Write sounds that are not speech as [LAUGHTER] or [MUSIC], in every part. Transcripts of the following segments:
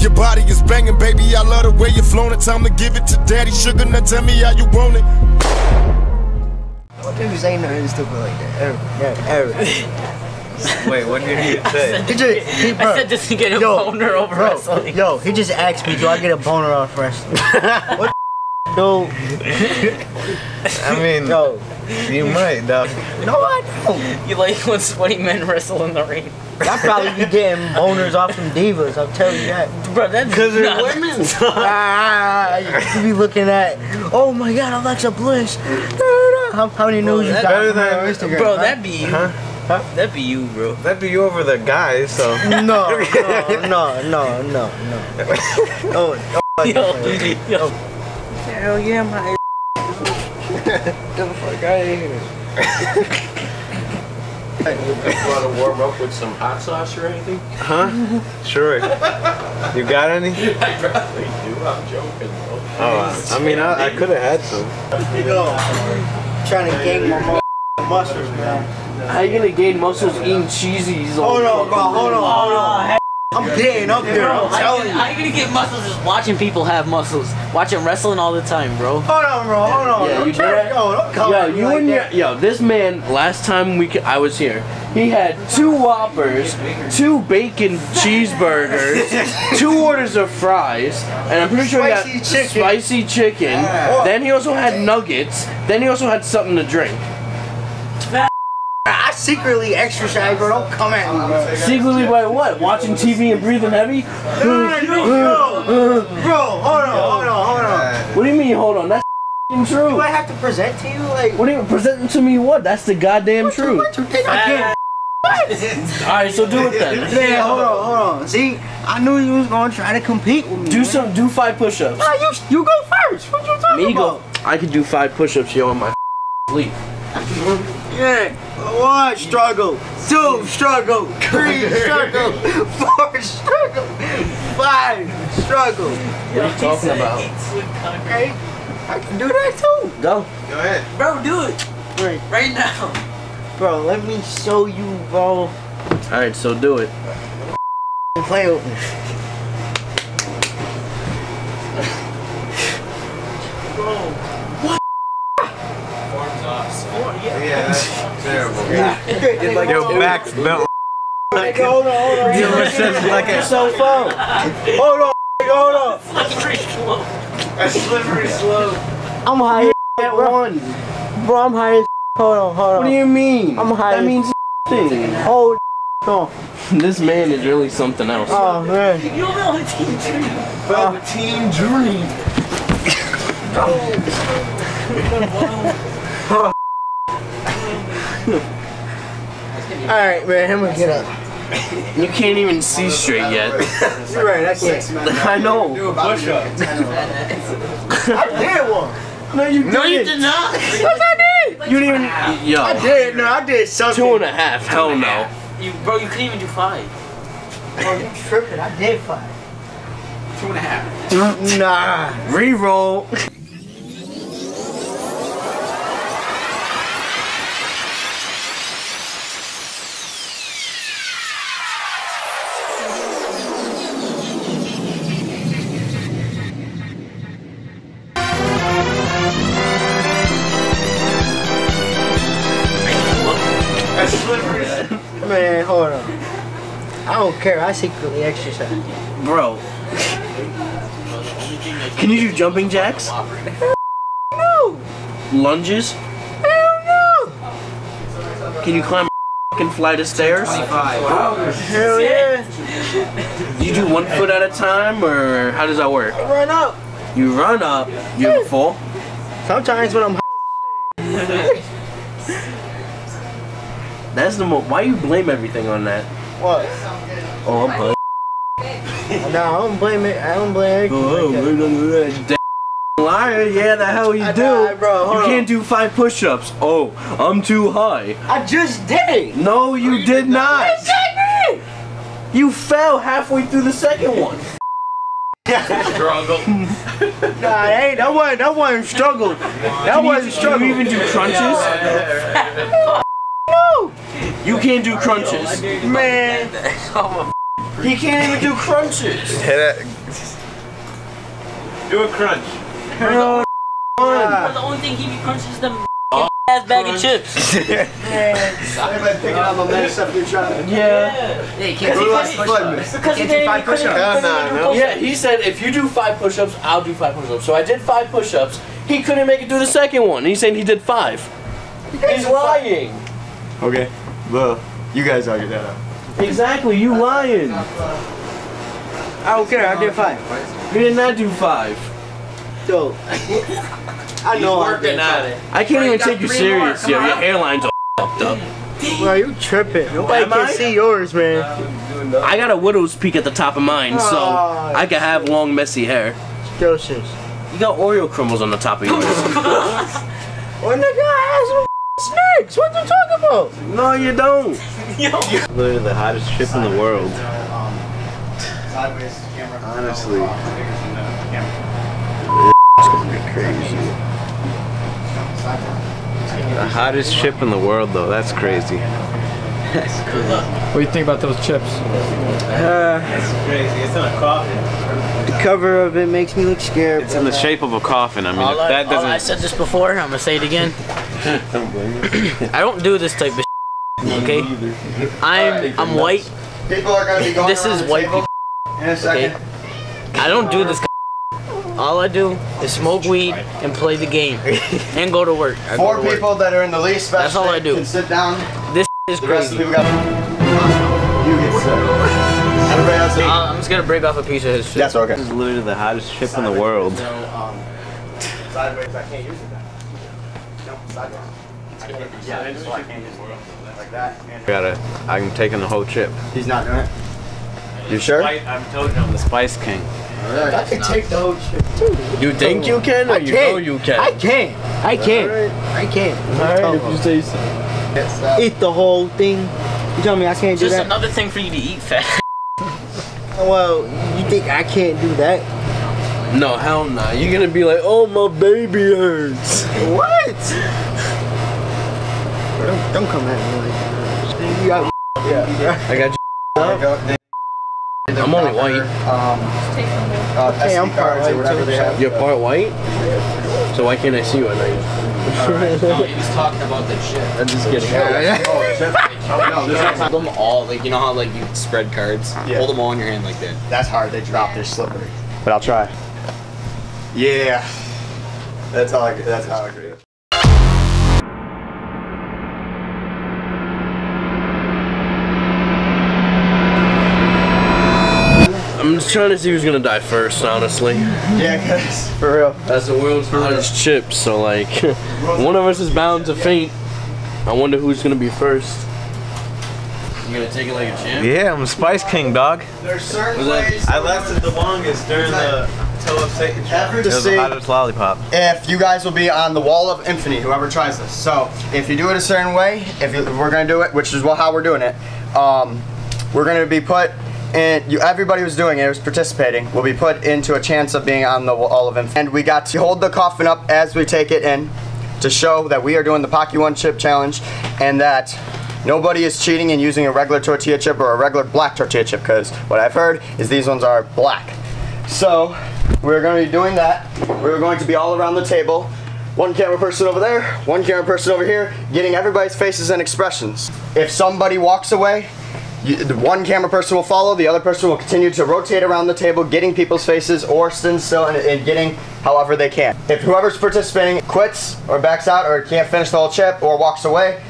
Your body is banging, baby. I love the way you're flown it. Time to give it to daddy. Sugar, now tell me how you want it. Dude, ain't nothing stupid like that. Ever. Never. Ever. Wait, what did he [LAUGHS] say? He just, he, bro, I said just to get a Yo, boner over bro, wrestling. yo, he just asked me, do I get a boner off wrestling? [LAUGHS] what the dude? I mean, Yo, you might, dog. no, I don't. You like when sweaty men wrestle in the ring. I probably be getting boners off some divas, I'll tell you that. Bro, that's Because they're women. [LAUGHS] Ah, you be looking at, oh my god, Alexa Bliss. How, how many news you got Better from her on than- Instagram? Bro, huh? that'd be you. Huh? That'd be you, bro. That'd be you over the guys, so. [LAUGHS] No, no, [LAUGHS] no, no, no, no. Oh, oh, Yo, yo. hell yeah, my Get the fuck out of here. You want to warm up with some hot sauce or anything? Huh? Sure. You got any? [LAUGHS] I probably do. I'm joking though. Oh, I mean, I, I could have had some. Yo, trying to gain my muscles, man. How you gonna gain muscles eating cheesies? Hold on, bro, hold on, hold on. I'm getting up there, I'm How telling you, you. how you gonna get muscles just watching people have muscles? Watching wrestling all the time, bro. Hold on, bro, hold on. Yeah, you try- did? Yo, Yo, you like and your yo, this man last time we I was here, he had two Whoppers, two bacon cheeseburgers, [LAUGHS] two orders of fries, and I'm pretty sure he got chicken. spicy chicken. Then he also had nuggets. Then he also had something to drink. I secretly exercise, bro. Don't come at me, bro. Secretly by what? Watching TV and breathing heavy? No, no, no. Bro, hold on, hold on, hold on. What do you mean? Hold on, that's f***ing Do. I have to present to you? Like, What do you present to me? What? That's the goddamn truth. what you think I can't? All right, so do it then. Yeah, hold on, hold on. See, I knew you was gonna try to compete with me. Do man. some, do five push-ups. Nah, you, you go first. What you talking Me go. I could do five push-ups, yo, in my sleep. Yeah. One struggle, two struggle, three [LAUGHS] struggle, four struggle, five struggle. What are you talking about? Okay, I can do that too. Go. Go ahead. Bro, do it Right, right now. bro. Let me show you, bro. All right, so do it. Play with me. Yeah, that's terrible. like Your back's bent. hold on, hold on. You ever said like a So phone. Hold on, hold on. a slippery slope? I'm high At bro. one. Bro, I'm high as [LAUGHS] Hold on, hold on. What do you mean? I'm high. That means [LAUGHS] thing. Hold [LAUGHS] on. This man is really something else. Oh, man. You don't know what team dream. Velveteen Dream. Alright, man, I'm gonna get up. You can't even see straight yet. You're right, I can't. [LAUGHS] I know. Do a push up. I did one. No, you No, you did not. Yes, I did. You didn't even. I Yo. did. No, I did something. Two and a half. Hell no. You, bro, you couldn't even do five. Bro, you tripping. I did five. Two and a half. Nah. Reroll. Man, hold on. I don't care. I secretly exercise. Bro. Can you do jumping jacks? No. Lunges? Hell no. Can you climb a fucking flight of stairs? Hell yeah. You do one foot at a time, or how does that work? I Run up. You run up, you fall. Sometimes when I'm [LAUGHS] That's the mo. Why you blame everything on that? what? Oh, I'm [LAUGHS] Nah, I don't blame it. I don't blame it. Oh, Damn liar! Yeah, the hell you I do. died, bro. Hold you on. can't do five push-ups. Oh, I'm too high. I just did. It. No, you did not. Yes, I. You fell halfway through the second one. [LAUGHS] Struggle. Nah, that ain't. That wasn't. That wasn't struggle. That wasn't Do struggle. you even do crunches? [LAUGHS] No. You can't do crunches. Man. He can't even do crunches. Hit it. Do a crunch. But the only thing he be crunching is them ass bag of chips. Everybody picking on my stuff you're trying. Yeah. Yeah, you can't do five push-ups. Because he Can't do didn't five push-ups. No, even do no. push-ups. Yeah, he said if you do five push-ups, I'll do five push-ups. So I did five push-ups. He couldn't make it through the second one. He's saying he did five. He's lying. Okay. Well, you guys argue that out. Exactly, you lying. I don't care. I did five. He did not do five. So, I know I did. it. I can't even take you serious, yo. Your hairline's all fucked up. Bro, you tripping? Nobody Am can I? see yours, man. I got a widow's peak at the top of mine, so Oh, I can have long, messy hair. Joseph. You got Oreo crumbles on the top of yours. Oh, nigga, I has some snakes. What you talking about? no, you don't. [LAUGHS] Literally the hottest ship in the world. Honestly. It's gonna be crazy. The hottest ship in the world, though. That's crazy. What do you think about those chips? It's crazy. It's in a coffin. The cover of it makes me look scared. It's in the shape of a coffin. I mean, if I, that doesn't. I said this before, I'm gonna say it again. I don't do this type of shit, okay? I'm I'm white. People are gonna be going This is white people. in a Okay? I don't do this. All I do is smoke weed and play the game and go to work. I Four to work. people that are in the least special That's all I do. can sit down. This is The rest of the crazy. got. You get sick. Uh, I'm just gonna break off a piece of his shit. That's okay. This is literally the hottest ship in the world. Sideways, I can't use it. No, sideways. I can't use it. So I can't use it like that. And Gotta. I'm taking the whole chip. he's not doing it. You sure? I'm told you I'm the Spice King. I can take the whole shit too. You think you can, or I you can't. know you can? I can't. I can't. I can't. Alright, if you say so. Eat the whole thing. You tell me I can't do that? Just another thing for you to eat, fat. [LAUGHS] Well, you think I can't do that? No, hell no. You're gonna be like, oh, my baby hurts. What? Don't, don't come at me like that. You got I got you. I'm only white. Um, uh, Hey, I'm part or whatever white, they have. You're part white? So why can't I see you at night? No, he was talking about the chip. I'm just kidding. [LAUGHS] No, this Hold them all, like you know how like you spread cards. Yeah. Hold them all in your hand like that. That's hard. They drop. They're slippery. But I'll try. Yeah. That's how I. That's how I agree. Just trying to see who's gonna die first, honestly. Yeah, guys. For real. That's the world's hottest chip, so like, [LAUGHS] one of us is bound to faint. I wonder who's gonna be first. You gonna take it like a champ? Yeah, I'm Spice King, dog. There's certain ways. I lasted the longest during the Toe of Satan. Ever It to was the see hottest lollipop. if you guys will be on the wall of infinity, whoever tries this. So if you do it a certain way, if, you, if we're gonna do it, which is what, how we're doing it, um, we're gonna be put in. You, everybody who's doing it, who's participating, will be put into a chance of being on the wall of infamy. And we got to hold the coffin up as we take it in to show that we are doing the Paqui One Chip Challenge and that. Nobody is cheating and using a regular tortilla chip or a regular black tortilla chip because what I've heard is these ones are black. So we're going to be doing that. We're going to be all around the table. One camera person over there, one camera person over here, getting everybody's faces and expressions. If somebody walks away, you, one camera person will follow, the other person will continue to rotate around the table, getting people's faces or stand still and, and getting however they can. If whoever's participating quits or backs out or can't finish the whole chip or walks away,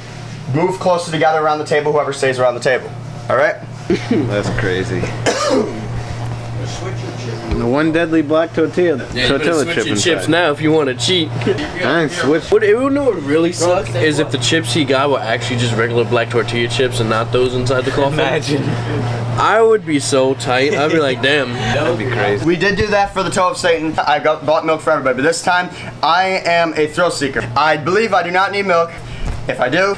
move closer together around the table, whoever stays around the table. All right? [LAUGHS] That's crazy. [COUGHS] the one deadly black tortilla, Yeah, tortilla switch chip your chips now if you want to cheat. I ain't switched. What you know what really sucks is if the chips he got were actually just regular black tortilla chips and not those inside the coffin. Imagine. I would be so tight. I'd be like, damn. [LAUGHS] That'd be crazy. We did do that for the Toe of Satan. I got bought milk for everybody, but this time I am a thrill seeker. I believe I do not need milk. If I do,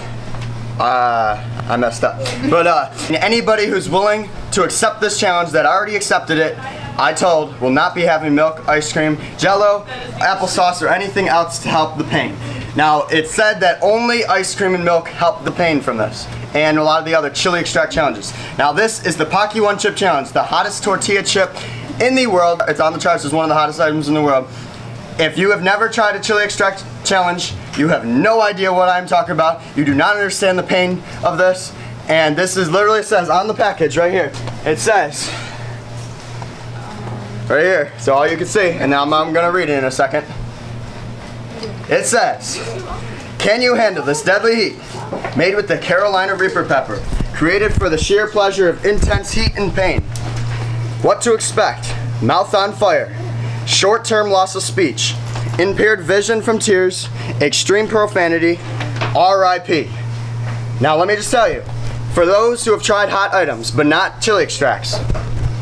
uh, I messed up. But uh, anybody who's willing to accept this challenge that already accepted it, I told will not be having milk, ice cream, jello, applesauce, or anything else to help the pain. Now, it's said that only ice cream and milk help the pain from this, and a lot of the other chili extract challenges. Now, this is the Paqui One Chip Challenge, the hottest tortilla chip in the world. It's on the charts as one of the hottest items in the world. If you have never tried a chili extract challenge, you have no idea what I'm talking about. You do not understand the pain of this. And this is literally says on the package right here. It says, right here, so all you can see, and now I'm, I'm gonna read it in a second. It says, can you handle this deadly heat? Made with the Carolina Reaper pepper, created for the sheer pleasure of intense heat and pain. What to expect? Mouth on fire, short-term loss of speech, impaired vision from tears, extreme profanity, RIP. Now let me just tell you, for those who have tried hot items but not chili extracts,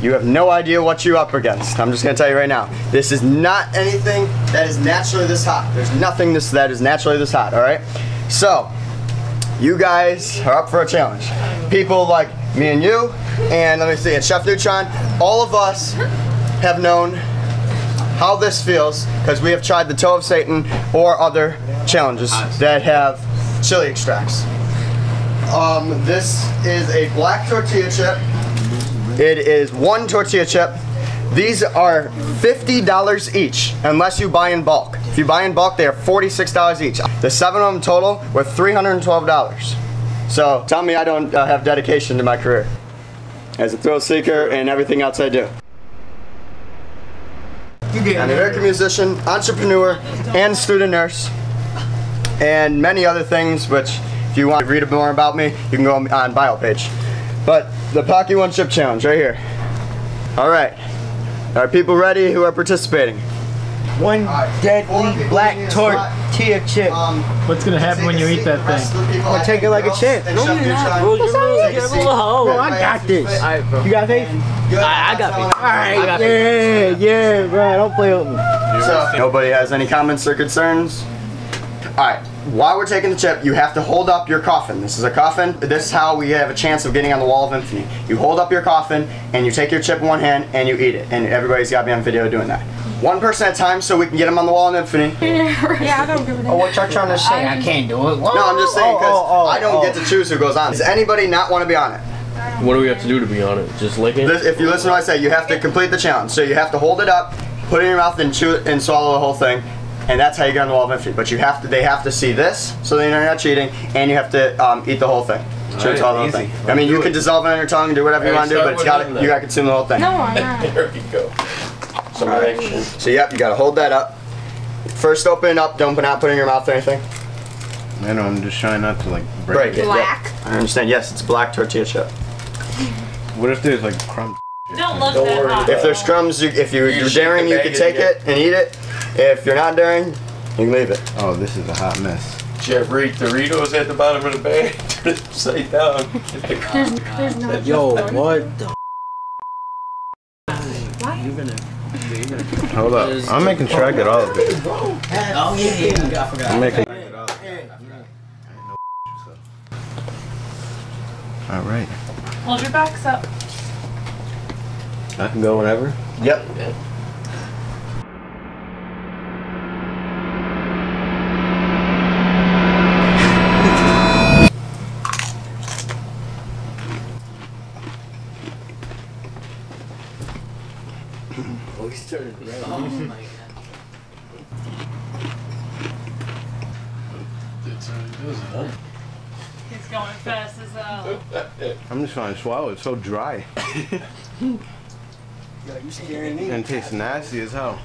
you have no idea what you're up against. I'm just gonna tell you right now. This is not anything that is naturally this hot. There's nothing this that is naturally this hot, alright? So, you guys are up for a challenge. People like me and you, and let me see, and Chef Neutron, all of us have known how this feels because we have tried the toe of Satan or other challenges that have chili extracts. Um, this is a black tortilla chip. It is one tortilla chip. These are $50 each unless you buy in bulk. If you buy in bulk, they are $46 each. The seven of them total were $312. So tell me I don't uh, have dedication to my career as a thrill seeker and everything else I do. I'm an American musician, entrepreneur, and student nurse, and many other things, which if you want to read more about me, you can go on bio page. But the Paqui One Chip Challenge right here. All right. Are people ready who are participating? One deadly black tortilla chip. Um, What's gonna happen when you eat that thing? I'm gonna take it like a champ. No, you're not, bro. You're really get a little hoe. Bro, I got this. Alright, bro. You got faith? I, I got faith. Alright, got yeah, yeah, bro. Don't play with me. So, nobody has any comments or concerns? Alright, while we're taking the chip, you have to hold up your coffin. This is a coffin. This is how we have a chance of getting on the wall of infamy. You hold up your coffin, and you take your chip in one hand, and you eat it. And everybody's got to be on video doing that. One person at a time so we can get them on the wall of infamy. [LAUGHS] Yeah, I don't give a damn. Oh, what y'all trying to say? I can't do it. No, I'm just saying because Oh, oh, oh, I don't oh. get to choose who goes on. Does anybody not want to be on it? What do we have to do to be on it? Just lick it? If you listen to what I say, you have to complete the challenge. So you have to hold it up, put it in your mouth, and chew it and swallow the whole thing. And that's how you get on the wall of infamy. But you have to, they have to see this, so they know you're not cheating, and you have to um, eat the whole thing. Chew Alright, swallow the whole easy. thing. I mean, you can dissolve it on your tongue and do whatever you want to do, but start it's with got him to, then. you got to consume the whole thing. No, I'm [LAUGHS] not. There you go. Some action. So yep, you got to hold that up. First, open it up. Don't put not put it in your mouth or anything. I know, I'm just trying not to like break, Break it. Black. Yep. I understand. Yes, it's black tortilla chip. What if there's like crumbs? Don't look Don't that worry. If there's crumbs, you, if you, You you're daring, you bag can take get- it and eat it. If you're not daring, you can leave it. Oh, this is a hot mess. Did you ever eat Doritos at the bottom of the bag? Turn it upside down. There's, there's no. Yo, what the? Hold up. I'm making sure I get all of it. Oh, oh, yeah, yeah, yeah. I forgot. I'm making. All right. Hold your backs up. I can go whenever. Yep. Oh, he's turning red. Oh my god. That's how he does it, huh? He's going fast as hell. I'm just trying to swallow. It's so dry Yo, you scaring me. and tastes nasty as hell.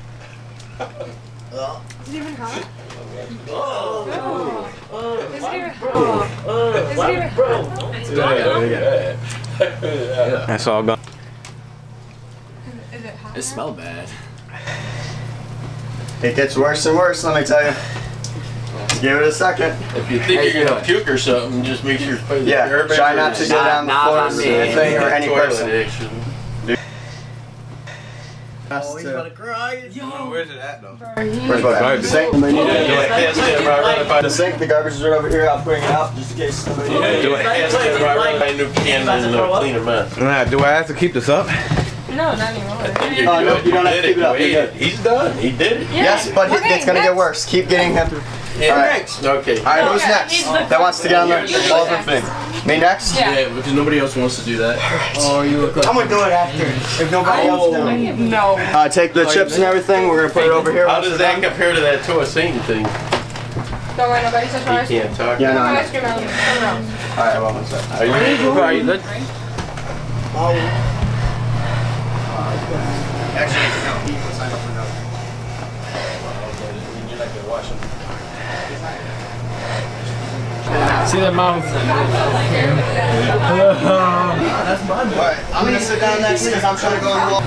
Is it even hot? Oh. Is it even hot? Is it even hot? That's all gone. Is it hot? It smell bad. It gets worse and worse, let me tell you. Give it a second. If you think you're gonna puke or something, just make sure it's by the Yeah, try not to go down the floor on of me. anything or any person. actually. Oh, he's about to cry. Where's it at though? Where's what? Garbage. The sink? Yeah, handstand right right by The sink, the garbage is right over here. I'll bring it out just in case somebody. Yeah, do a handstand right right by new can and uh, clean them up. Nah, do I have to keep this up? No, not anymore. You, Oh, no, did you don't it. have to keep it up. He He's done. He did it. Yeah, Yes, but we're it's gonna get worse. Keep getting him. Yeah. Alright. Okay. Alright, who's Yeah, next? That wants to get on the He's the Walls of next. Infinity. Me next? Yeah. Yeah, because nobody else wants to do that. Oh, you look like. I'm gonna do it after. If nobody else does. No. Uh, take the chips and everything. We're gonna put it over here. How does that compare to that Toasine thing? Don't worry, nobody touch my You ice cream. can't talk. Yeah, No no, no. ice cream, Ellie. Come around. Alright, well, one second. Are you, ready? Are you good? Actually, no, he can sign up for no. See that mouth? That's Alright, I'm gonna sit down next because I'm trying to go on the wall.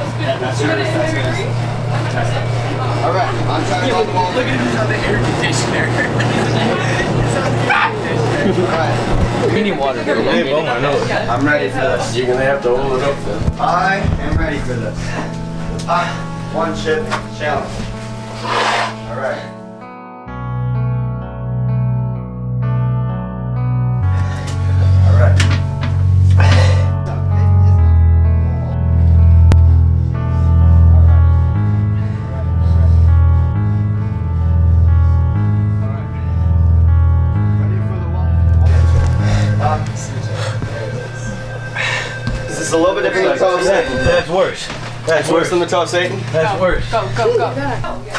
Alright, I'm trying to go on the wall. Look at who's on the air conditioner. Alright, We need water. Hey, Bo, I know. I'm ready for this. you're gonna have to hold it up then. I am ready for this. Ah, one chip challenge. Alright. Alright. That's worse than the Toe of Satan? That's worse. Go, go, go. Nasty.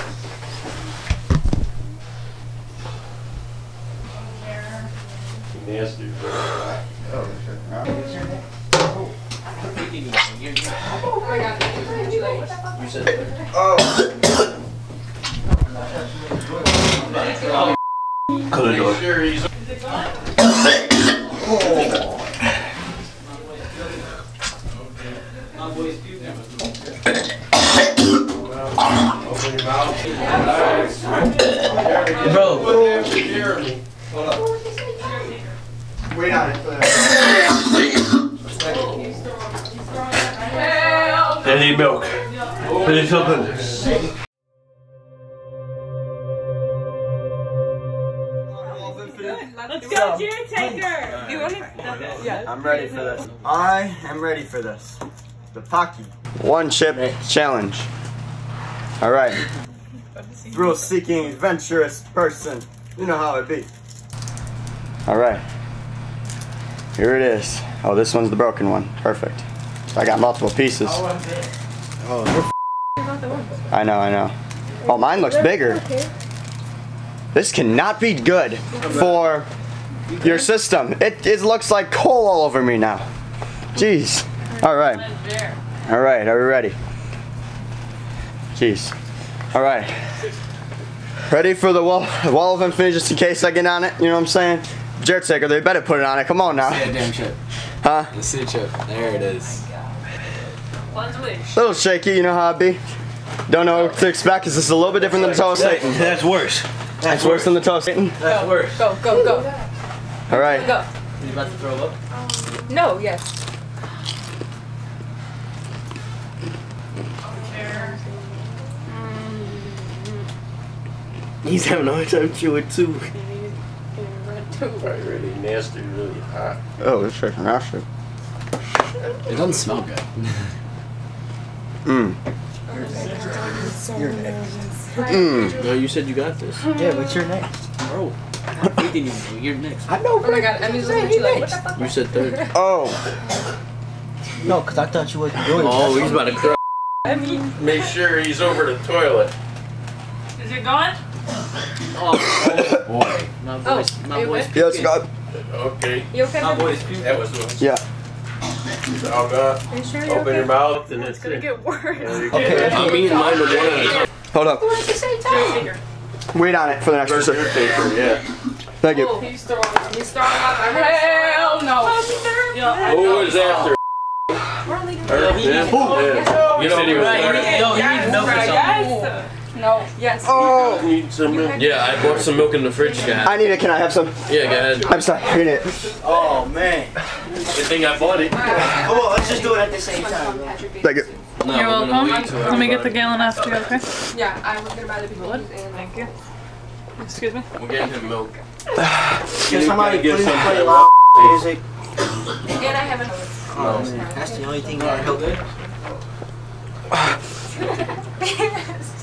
The Paqui. One chip challenge. Alright. Thrill seeking, adventurous person. You know how it be. Alright. Here it is. Oh, this one's the broken one. Perfect. I got multiple pieces. Oh, I know, I know. Oh, mine looks bigger. This cannot be good for your system. It, it looks like coal all over me now. Jeez. All right. All right. Are we ready? Jeez. All right. Ready for the wall, wall of infinity just in case I get on it? You know what I'm saying? Jertaker, they better put it on it. Come on now. Yeah, damn chip. Huh? The sea chip. There it is. One's wish. little shaky, you know how it be. Don't know what to expect because this is a little bit different than the toe Satan. that's worse. It's worse than the toe Satan. That's worse. Go, go, go. All right. Go. You about to throw up? No, yes. He's having a hard time chewing too. Probably really nasty, really hot. Oh, it's freaking nasty. It doesn't smell good. Mmm. Mmm. No, you said you got this. Yeah, what's your next? Oh, Bro, we didn't even know. You're next. I know, Oh my god, Emmy's looking at you like, what the fuck? You said third. Oh. No, because I thought you wasn't doing Oh, he's about to cry. Emmy. Make sure he's over the toilet. Is it gone? Oh, Boy. my Oh, voice. my voice. went? Yeah, it's. Okay. You okay? My voice. That was the Yeah. Oh, all gone. Are you sure Open okay? your mouth and It's it's gonna get worse. Okay. I'm eating mine with one at. Hold up. What did you say, Tyler? Wait on it for the next First person. yeah. Thank you. Oh, he's throwing up. He's throwing up. Hell no. Oh, Who was after? Her? he- Him? Oh, Yeah. You said he was Right, there. he- Yo, you need milk or something. Yes. No. Yes. Oh. Need some milk? Yeah, I bought some milk in the fridge, guys. I need it. Can I have some? Yeah, go ahead. I'm sorry. I need it. Oh, man. Good thing I bought it. Come on, let's just do it at the same time. Thank you. No, You're welcome. Let me get the gallon after, you, okay? Yeah, I was gonna buy the big one. Thank you. Excuse me. We're getting him milk. Can somebody get please some play of loud music? And I have another. Oh, man. That's the only thing that helped. Marcus. [LAUGHS] [LAUGHS]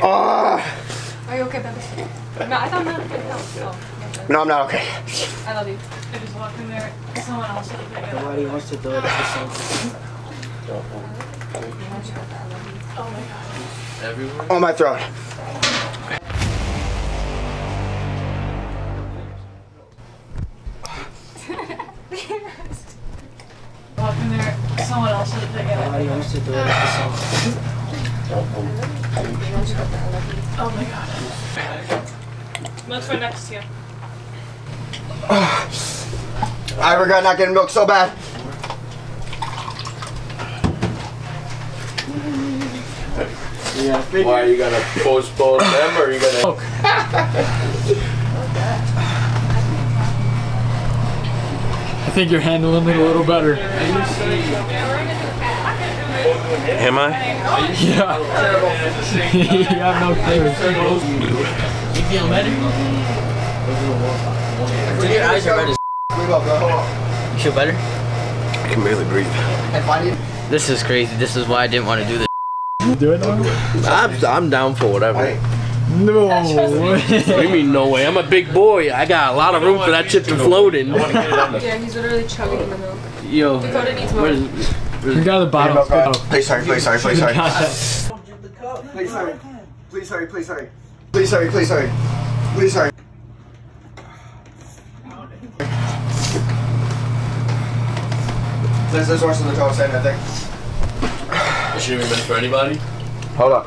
Ah, Are you okay, baby? No, I thought not. No. Oh, yeah, no, I'm not okay. I love you. I just walked in there. Someone else should have picked it up. Nobody wants to do it at the. Oh my god. Everywhere. On my throat. To do the same time. Oh my god. Milk's right next to you. I regret not getting milk so bad. Why are you gonna postpone them or you gonna? I think you're handling it a little better. Am I? Yeah. [LAUGHS] you have no clue. You feel better? Your eyes are red as We will go. You feel better? I can barely breathe. If I need This is crazy. This is why I didn't want to do this. Do it now? I'm, I'm down for whatever. No What do you mean no way? I'm a big boy. I got a lot of room for that chip to float in. Yeah, he's literally chugging the milk. Yo, Dakota needs more. Where's, You got the bottle. Please hurry, please hurry, please hurry. Got that. Please hurry. Please hurry, please hurry. Please hurry, please hurry. Please hurry. There's this horse in the toe saying I think. It shouldn't be meant for anybody. Hold up.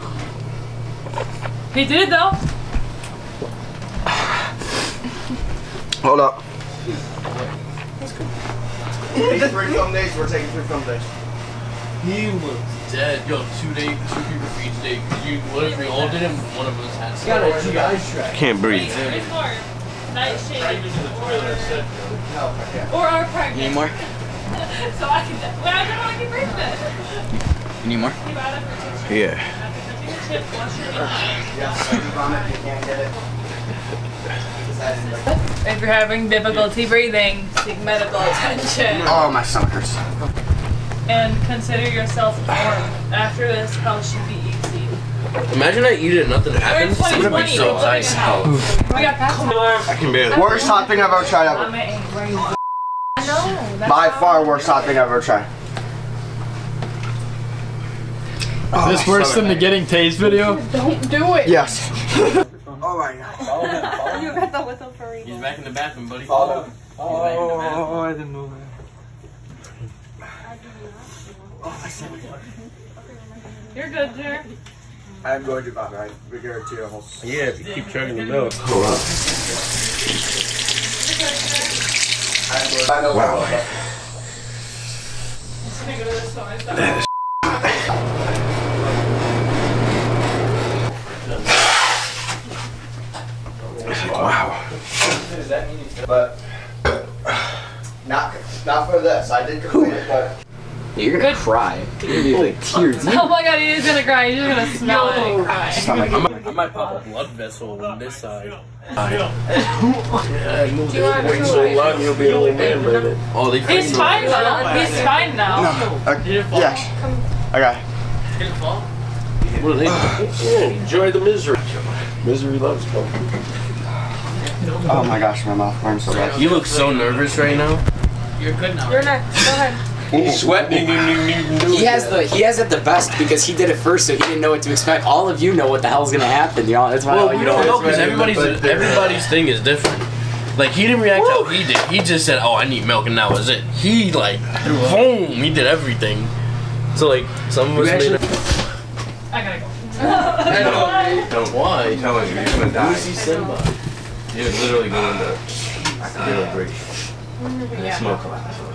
He did though. Hold up. These three film days, we're taking three film days. He was dead. Yo, two day, two people for each day. Cause you, what if we all did it? One of us had. Got a GI tract. Can't breathe. There's more. Nightshade. Or, or our pregnant. You need more? [LAUGHS] so I can. Well, I don't want to get pregnant. You need more? You got it for two Yeah. chip. Wash your hands. Yeah, you vomit, you can't get it. If you're having difficulty breathing, seek medical attention. Oh, my stomach hurts. And consider yourself warm. After this, hell should be easy. Imagine I eat it, nothing We're in happens. 2020. so we're living nice. in house. We got that. I can barely. Worst hot thing I've ever tried I'm ever. angry. I know. that's By how- far worst hot thing I've ever tried. Is oh, this worse than the getting tased video? Don't do it. Yes. [LAUGHS] oh my god. [LAUGHS] You got the whistle for He's Regal. back in the bathroom, buddy. Follow. Oh, I didn't know You're good, Jer. I'm going to vomit. I guarantee you almost. Yeah, if you keep chugging the milk. Wow. Just gonna go to the store and stuff. Wow. But not not for this. I did complete it, but You're gonna cry. You're gonna be like tears. [LAUGHS] Oh my god, he is gonna cry. He's just gonna smell it and cry. I might, I might pop a blood vessel on this side. Do you want Wait so long, you'll be an old man by then. Oh, they He's fine now. He's fine now. uh, yes. Okay. What are they doing? Enjoy the misery. Misery loves company. Oh my gosh, my mouth burns so bad. You look so nervous right now. You're good now. You're next. Go ahead. He's sweating. He has the he has it the best because he did it first, so he didn't know what to expect. All of you know what the hell's gonna happen, you know. That's why Well, you you know. don't know because everybody's everybody's thing is different. Like he didn't react how he did. He just said, "Oh, I need milk," and that was it. He like boom, he did everything. So like some of us made. I gotta go. [LAUGHS] Don't why? I'm telling you, you're gonna die. Lucy Simba. You're literally going to accidental break. Smoke a lot.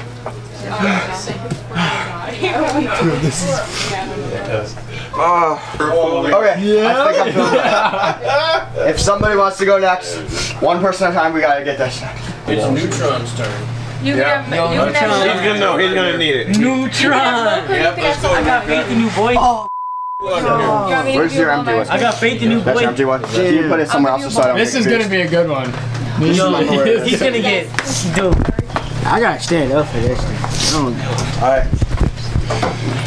Okay. I think I'm feeling better. If somebody wants to go next, one person at a time, we gotta get this. It's Neutron's turn. You Yeah. can have. You can He's gonna know. He's gonna need it. Neutron! Yep, let's go. I got faith in you, boy. Oh. You want me Where's your all empty one? I got faith in you, That's boy. your empty one. Can you put it somewhere else so I don't This is gonna be a good one. Yo, [LAUGHS] he's gonna get. Dude. I gotta stand up for this thing. I don't know. Alright.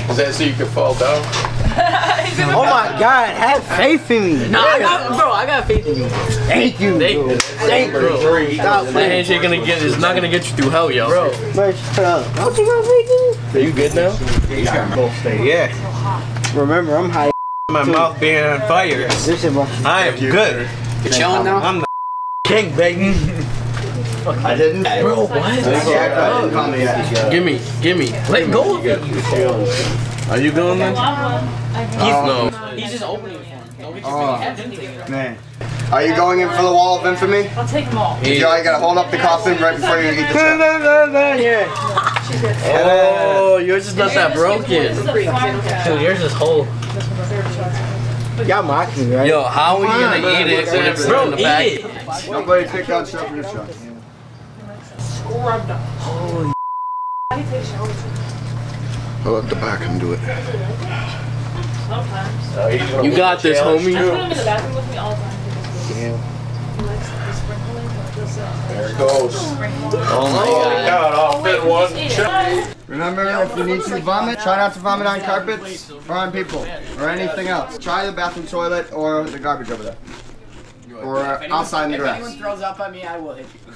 Is that so you can fall down? [LAUGHS] Oh my God, have faith in me. No, I got, bro, I got faith in you. Thank you. Thank you. Thank you. Stop That playing. handshake gonna get is not gonna get you through hell, yo. Bro, Bro, shut up. Don't you got faith in me? are you good now? Yeah. Remember, I'm high. My mouth being on fire. This is my. I am good. You chilling now? I'm the [LAUGHS] king, baby. I didn't. Bro, what? Yeah, I didn't call me yet. Gimme, gimme. Let go of it. Are you going then? He's oh. no. He's just opening for him. Oh. Man. Are you going in for the wall of infamy? I'll take them all. You gotta hold up the coffin right before you eat the chip. Oh, yours is not that broken. This is a fire cat. Dude, yours is whole. Y'all mocking me, right? Yo, how are you gonna eat it when it's in the Eat back? it. Nobody take out stuff from your truck. Scrubbed up. Holy. How do you take showers? Pull up the back and do it. Sometimes. You got this, homie. I put homie. him in the bathroom with me all the time. He likes the sprinkling. like this, uh, There it goes. sprinkle. Oh my god. I'll fit one. Remember, if you need to vomit, try not to vomit on carpets or on people or anything else. Try the bathroom toilet or the garbage over there. Or outside in the grass. If anyone throws up at me, I will hit you.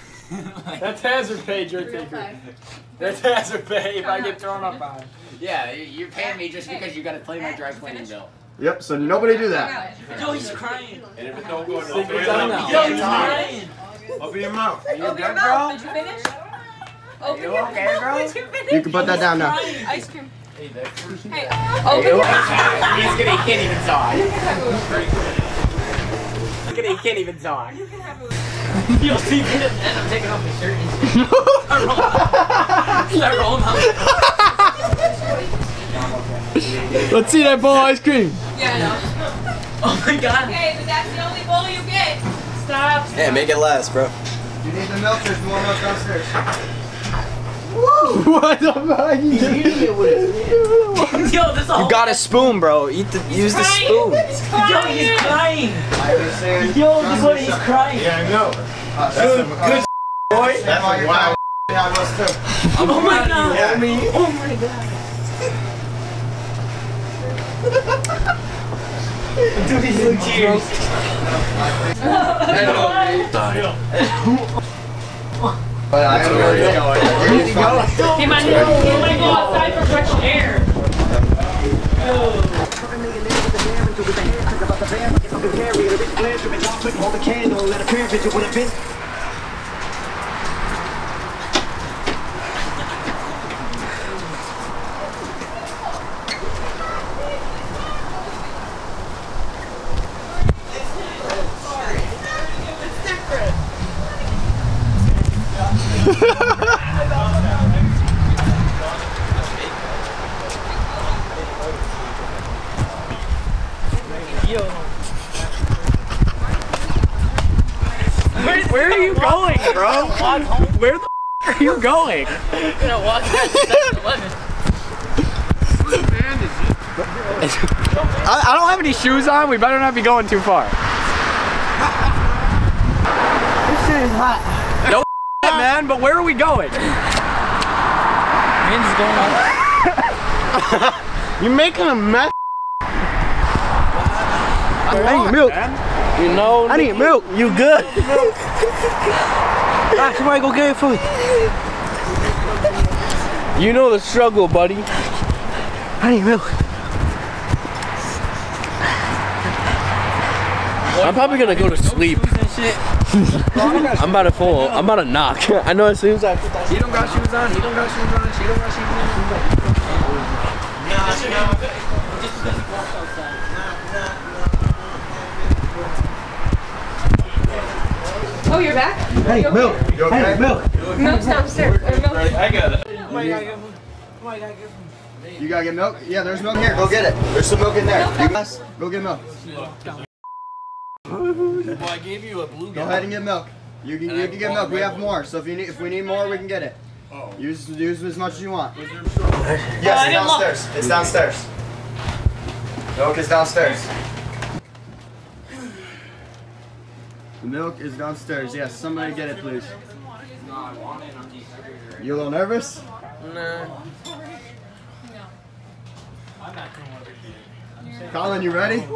That's hazard pay, Jertaker. That's hazard pay if I get thrown oh up on. Yeah, you- you're paying me just because you gotta play my dry cleaning bill. Yep, so nobody do that. Yo, he's crying. And if it don't go in Sleep the with that. Yo, he's crying. Open your mouth. Are you Open good, your bro? mouth. Did you finish? Open You your okay, mouth. bro? Did you finish? You can put that down now. Ice cream. Hey, Hey, open your mouth. He's gonna, he can't even talk. He's gonna, he can't even talk. [LAUGHS] Yo, see, and I'm taking off my shirt and shit. [LAUGHS] Start rolling out. Let's see that bowl of ice cream. Yeah, I know. Oh my god. Okay, but that's the only bowl you get. Stop. Yeah, make it last, bro. You need the milk, there's more milk downstairs. [LAUGHS] what the fuck? Yo, this all. You got a spoon, bro. Eat the, use the spoon. Yo, he's crying. I was saying. Yo, this one, he's crying. Yeah, I know. Good, good boy. That's why you're wow. Yeah, I was too. Oh my god. Yeah. Oh, oh my god. Dude, he's in tears. But I am where it's going. Where it's going. He might, he might go outside for fresh air. Where, where are you going, bro? Where the f- are you going? I'm gonna walk back to 7-Eleven. I, I don't have any shoes on. We better not be going too far. This shit is hot. No man, but where are we going? Man's going on. [LAUGHS] You making a mess. I need milk. You know, I need milk. You good? ah, somebody go get it for me. you know the struggle, buddy. I need milk. I'm probably gonna go to sleep. I'm about to fall. I'm about to knock. I know as soon as I put that. He don't got shoes on. He don't got shoes on. She don't got shoes on. Oh, you're back? Hey, You okay? milk. You Hey, okay? milk. Milk's downstairs. Or milk. I got it. You gotta get milk? Yeah, there's milk here. Go get it. There's some milk in there. You guys, go get milk. Well, I gave you a blue Go ahead and get milk. You can, you can get milk. We have more. So if you need if we need more, we can get it. Use use as much as you want. Yes, it's downstairs. It's downstairs. Milk is downstairs. The milk is downstairs. Yes, somebody get it, please. You a little nervous? Nah. Colin, you ready?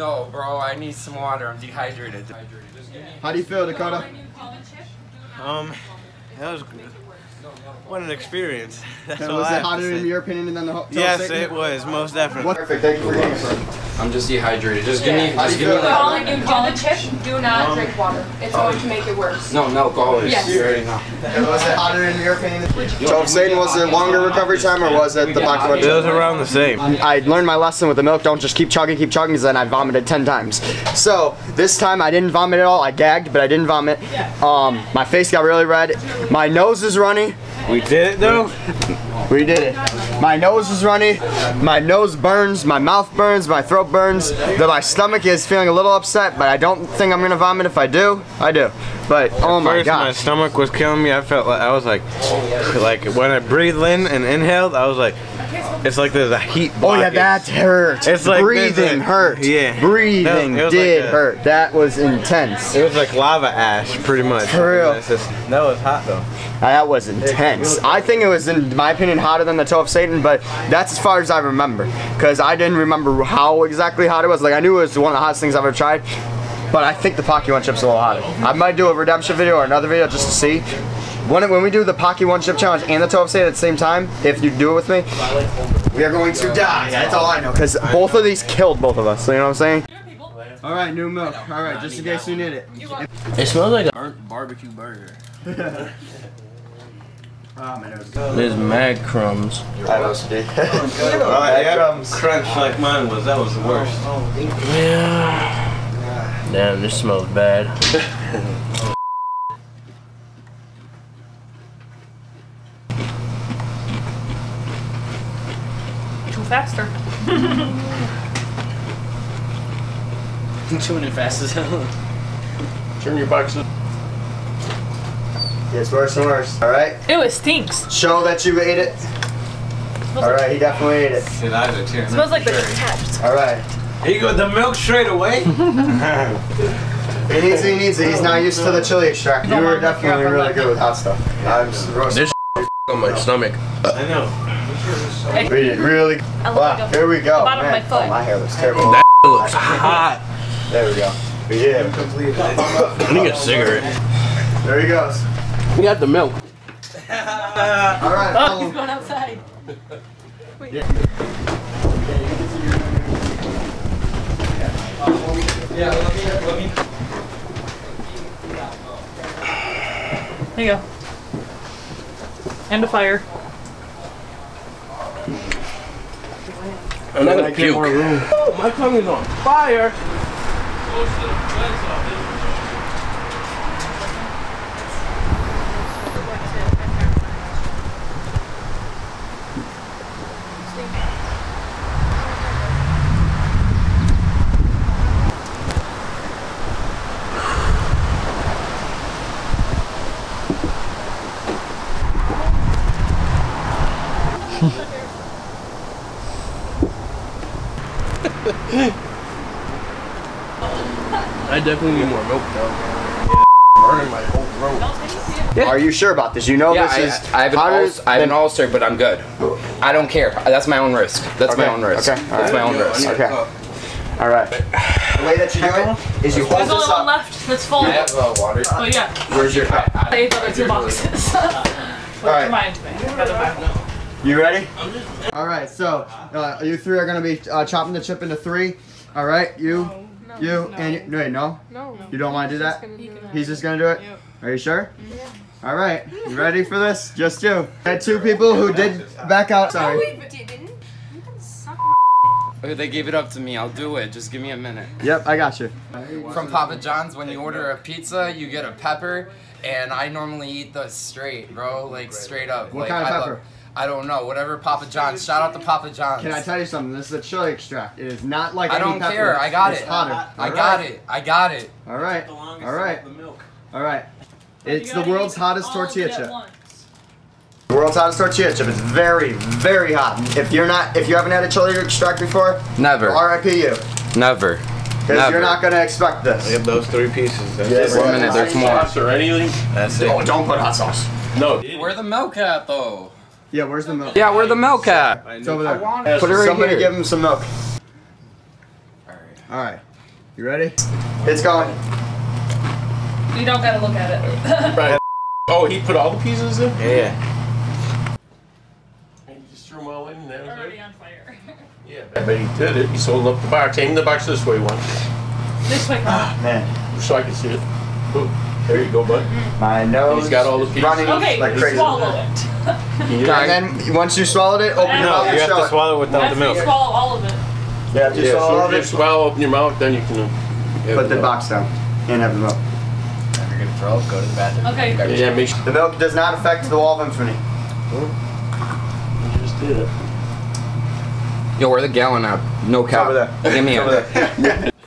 No, bro, I need some water. I'm dehydrated. How do you feel, Dakota? Um, that was what an experience. [LAUGHS] That's all was I it have hotter in your opinion than the ho- Yes, Satan? it was most definitely. Perfect. Thank you for getting here. I'm just dehydrated. Just give me, How do just you give me feel? Calling you do the chip, do not drink water. It's going to make it worse. No milk always. Yes. You already know. Was it hotter in your opinion? So, Satan, was it longer recovery time or was it the pocket lunch? It was around the same. I learned my lesson with the milk. Don't just keep chugging, keep chugging, because then I vomited 10 times. So this time I didn't vomit at all. I gagged, but I didn't vomit. Um, my face got really red. My nose is runny. We did it though. We did it. My nose is runny. My nose burns. My mouth burns. My throat burns. The, my stomach is feeling a little upset, but I don't think I'm gonna vomit. If I do, I do. But oh my First, my stomach was killing me. I felt like I was like, like when I breathed in and inhaled, I was like, it's like there's a heat. Oh yeah, blockage. that hurt. It's like breathing a- hurt. Yeah. breathing It was did like a- hurt. That was intense. It was like lava ash, pretty much. For real. It's just- that was hot though. That was intense. I think it was, in my opinion, hotter than the toe of Satan, but that's as far as I remember. Because I didn't remember how exactly hot it was. Like, I knew it was one of the hottest things I've ever tried, but I think the Paqui One Chip's a little hotter. I might do a redemption video or another video just to see. When, when we do the Paqui One Chip Challenge and the toe of Satan at the same time, if you do it with me, we are going to die. That's all I know. Because both of these killed both of us. So you know what I'm saying? All right, new milk. All right, just in case you need it. It smells like a burnt barbecue burger. Oh, [LAUGHS] my nose. There's mad crumbs. I know, Steve. [LAUGHS] Alright, yeah. Crunch like mine was. That was the worst. Yeah. Damn, this smells bad. [LAUGHS] faster. Chewing it fast as hell. Turn your box up. It's worse and worse. All right. Ew, it stinks. Show that you ate it. All right, he definitely ate it. His eyes are tearing. smells like the attached. All right. He got the milk straight away. [LAUGHS] [LAUGHS] He needs it. He needs it. He's not used to the chili extract. You were definitely really good with hot stuff. I'm just roasting. This on my stomach. I know. We did really. Wow. Here we go. bottom of Man. my foot. Oh, my hair looks terrible. That looks hot. There we go. Yeah. I need a cigarette. There he goes. We got the milk. [LAUGHS] All right. Oh, follow- he's going outside. Yeah. There you go. And a fire. I'm not gonna puke. Oh, my tongue is on fire. I definitely need more milk though. Burning my whole throat. Are you sure about this? You know Yeah, this I, is I have an hotter ulcer, I have an ulcer, but I'm good. I don't care. That's my own risk. That's my own risk. okay, all That's my right. own risk. Okay. All right. The way that you do it is you hold There's this only one left that's full. I have uh, water. Oh yeah. Where's your cup? I ate the other two boxes. [LAUGHS] Well, right. Remind me. I gotta buy one. You ready? All right. So uh, you three are gonna be uh, chopping the chip into three. All right. You, you, and you, wait, no. No. You don't want to do that? Gonna do that. He's just gonna do it. Are you sure? Yeah. All right. You ready for this? Just you. Had two people who did back out. Sorry. we didn't. You can suck Okay, They gave it up to me. I'll do it. Just give me a minute. Yep, I got you. From Papa John's, when you order a pizza, you get a pepper, and I normally eat those straight, bro. Like straight up. What like, kind of I love- pepper? I don't know. Whatever Papa John's. Shout out to Papa John's. Can I tell you something? This is a chili extract. It is not like I any don't pepper. care. I got it's it. hotter. I All got right. it. I got it. All right. All right. All right. It's the world's hottest tortilla chip. The world's hottest tortilla chip. It's very, very hot. If you're not, if you haven't had a chili extract before, Never. R.I.P. you, Never. because you're not gonna expect this. We have those three pieces. That's Yes. One minute. There's more. Sauce or anything? That's it. Oh, don't put hot sauce. No. Where the milk at though? Yeah, where's the milk? Yeah, where the milk at? It's over there. Put it right Somebody here. give him some milk. All right. You ready? It's going. You don't gotta look at it. [LAUGHS] Right. Oh, he put all the pieces in? Yeah. And you just threw them all in there. Already on fire. Yeah, I bet he did it. He sold up the box. Aim the box this way once. This way. Ah man, So I can see it. Boom. There you go, bud. my nose. He's got all the pieces. running Okay, like crazy. swallow it. And then once you swallowed it, open your No, mouth and You have to swallow it without the milk. you milk. swallow all of it. Yeah, after you Yeah, swallow so all if of you it, swallow, open your mouth, then you can. uh, put the box down and have the milk. If you're gonna throw, go to the bathroom. Okay. Yeah, make sure. The milk does not affect the wall of infamy. You just did it. Yo, where the gallon at? No cap. over there. Give me Over a. there. [LAUGHS]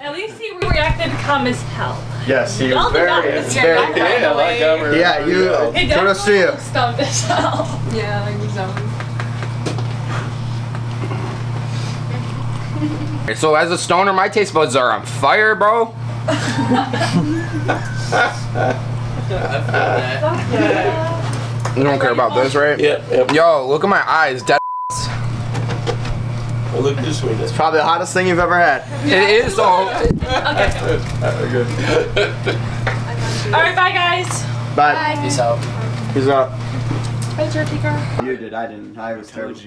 At least he reacted calm as hell. Yes, he was did very, miss very. your milk. [LAUGHS] Yeah, like I'm Yeah, you. He Kudos to you. definitely stumped as hell. Yeah, like zone. So as a stoner, my taste buds are on fire, bro. [LAUGHS] You don't care about this, right? Yep, yep. Yo, look at my eyes. Dead. Well, look this way. That's Probably the hottest thing you've ever had. It is so. Okay. good. All right, bye guys. Bye. Peace out. He's up. Hi, turkey car. You did. I didn't. I was terrible.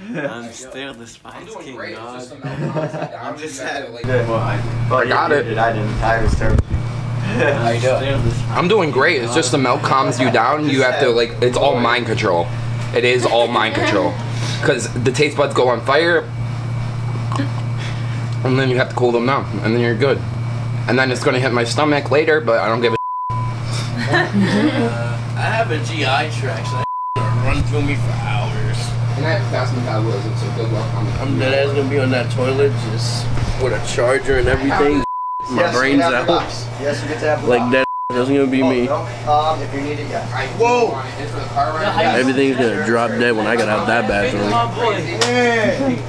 I'm still the Spice King, dog. [LAUGHS] I'm just Good. I Well, got you it. Did. I didn't. I was terrible. How you [LAUGHS] doing? I'm doing great. It's just the milk calms you down. You have to like. It's all mind control. It is all mind control. Cause the taste buds go on fire, and then you have to cool them down, and then you're good. And then it's gonna hit my stomach later, but I don't give a. Uh, I have a GI tract, so that run through me for hours. And I have fast metabolism, so good luck on I'm dead ass gonna be on that toilet just with a charger and everything. My yes, brain's you can out. Yes, you get to have the Like box. that that's gonna be me. Um, if you need it, yeah. Whoa! Everything's gonna drop dead when I get out that bathroom.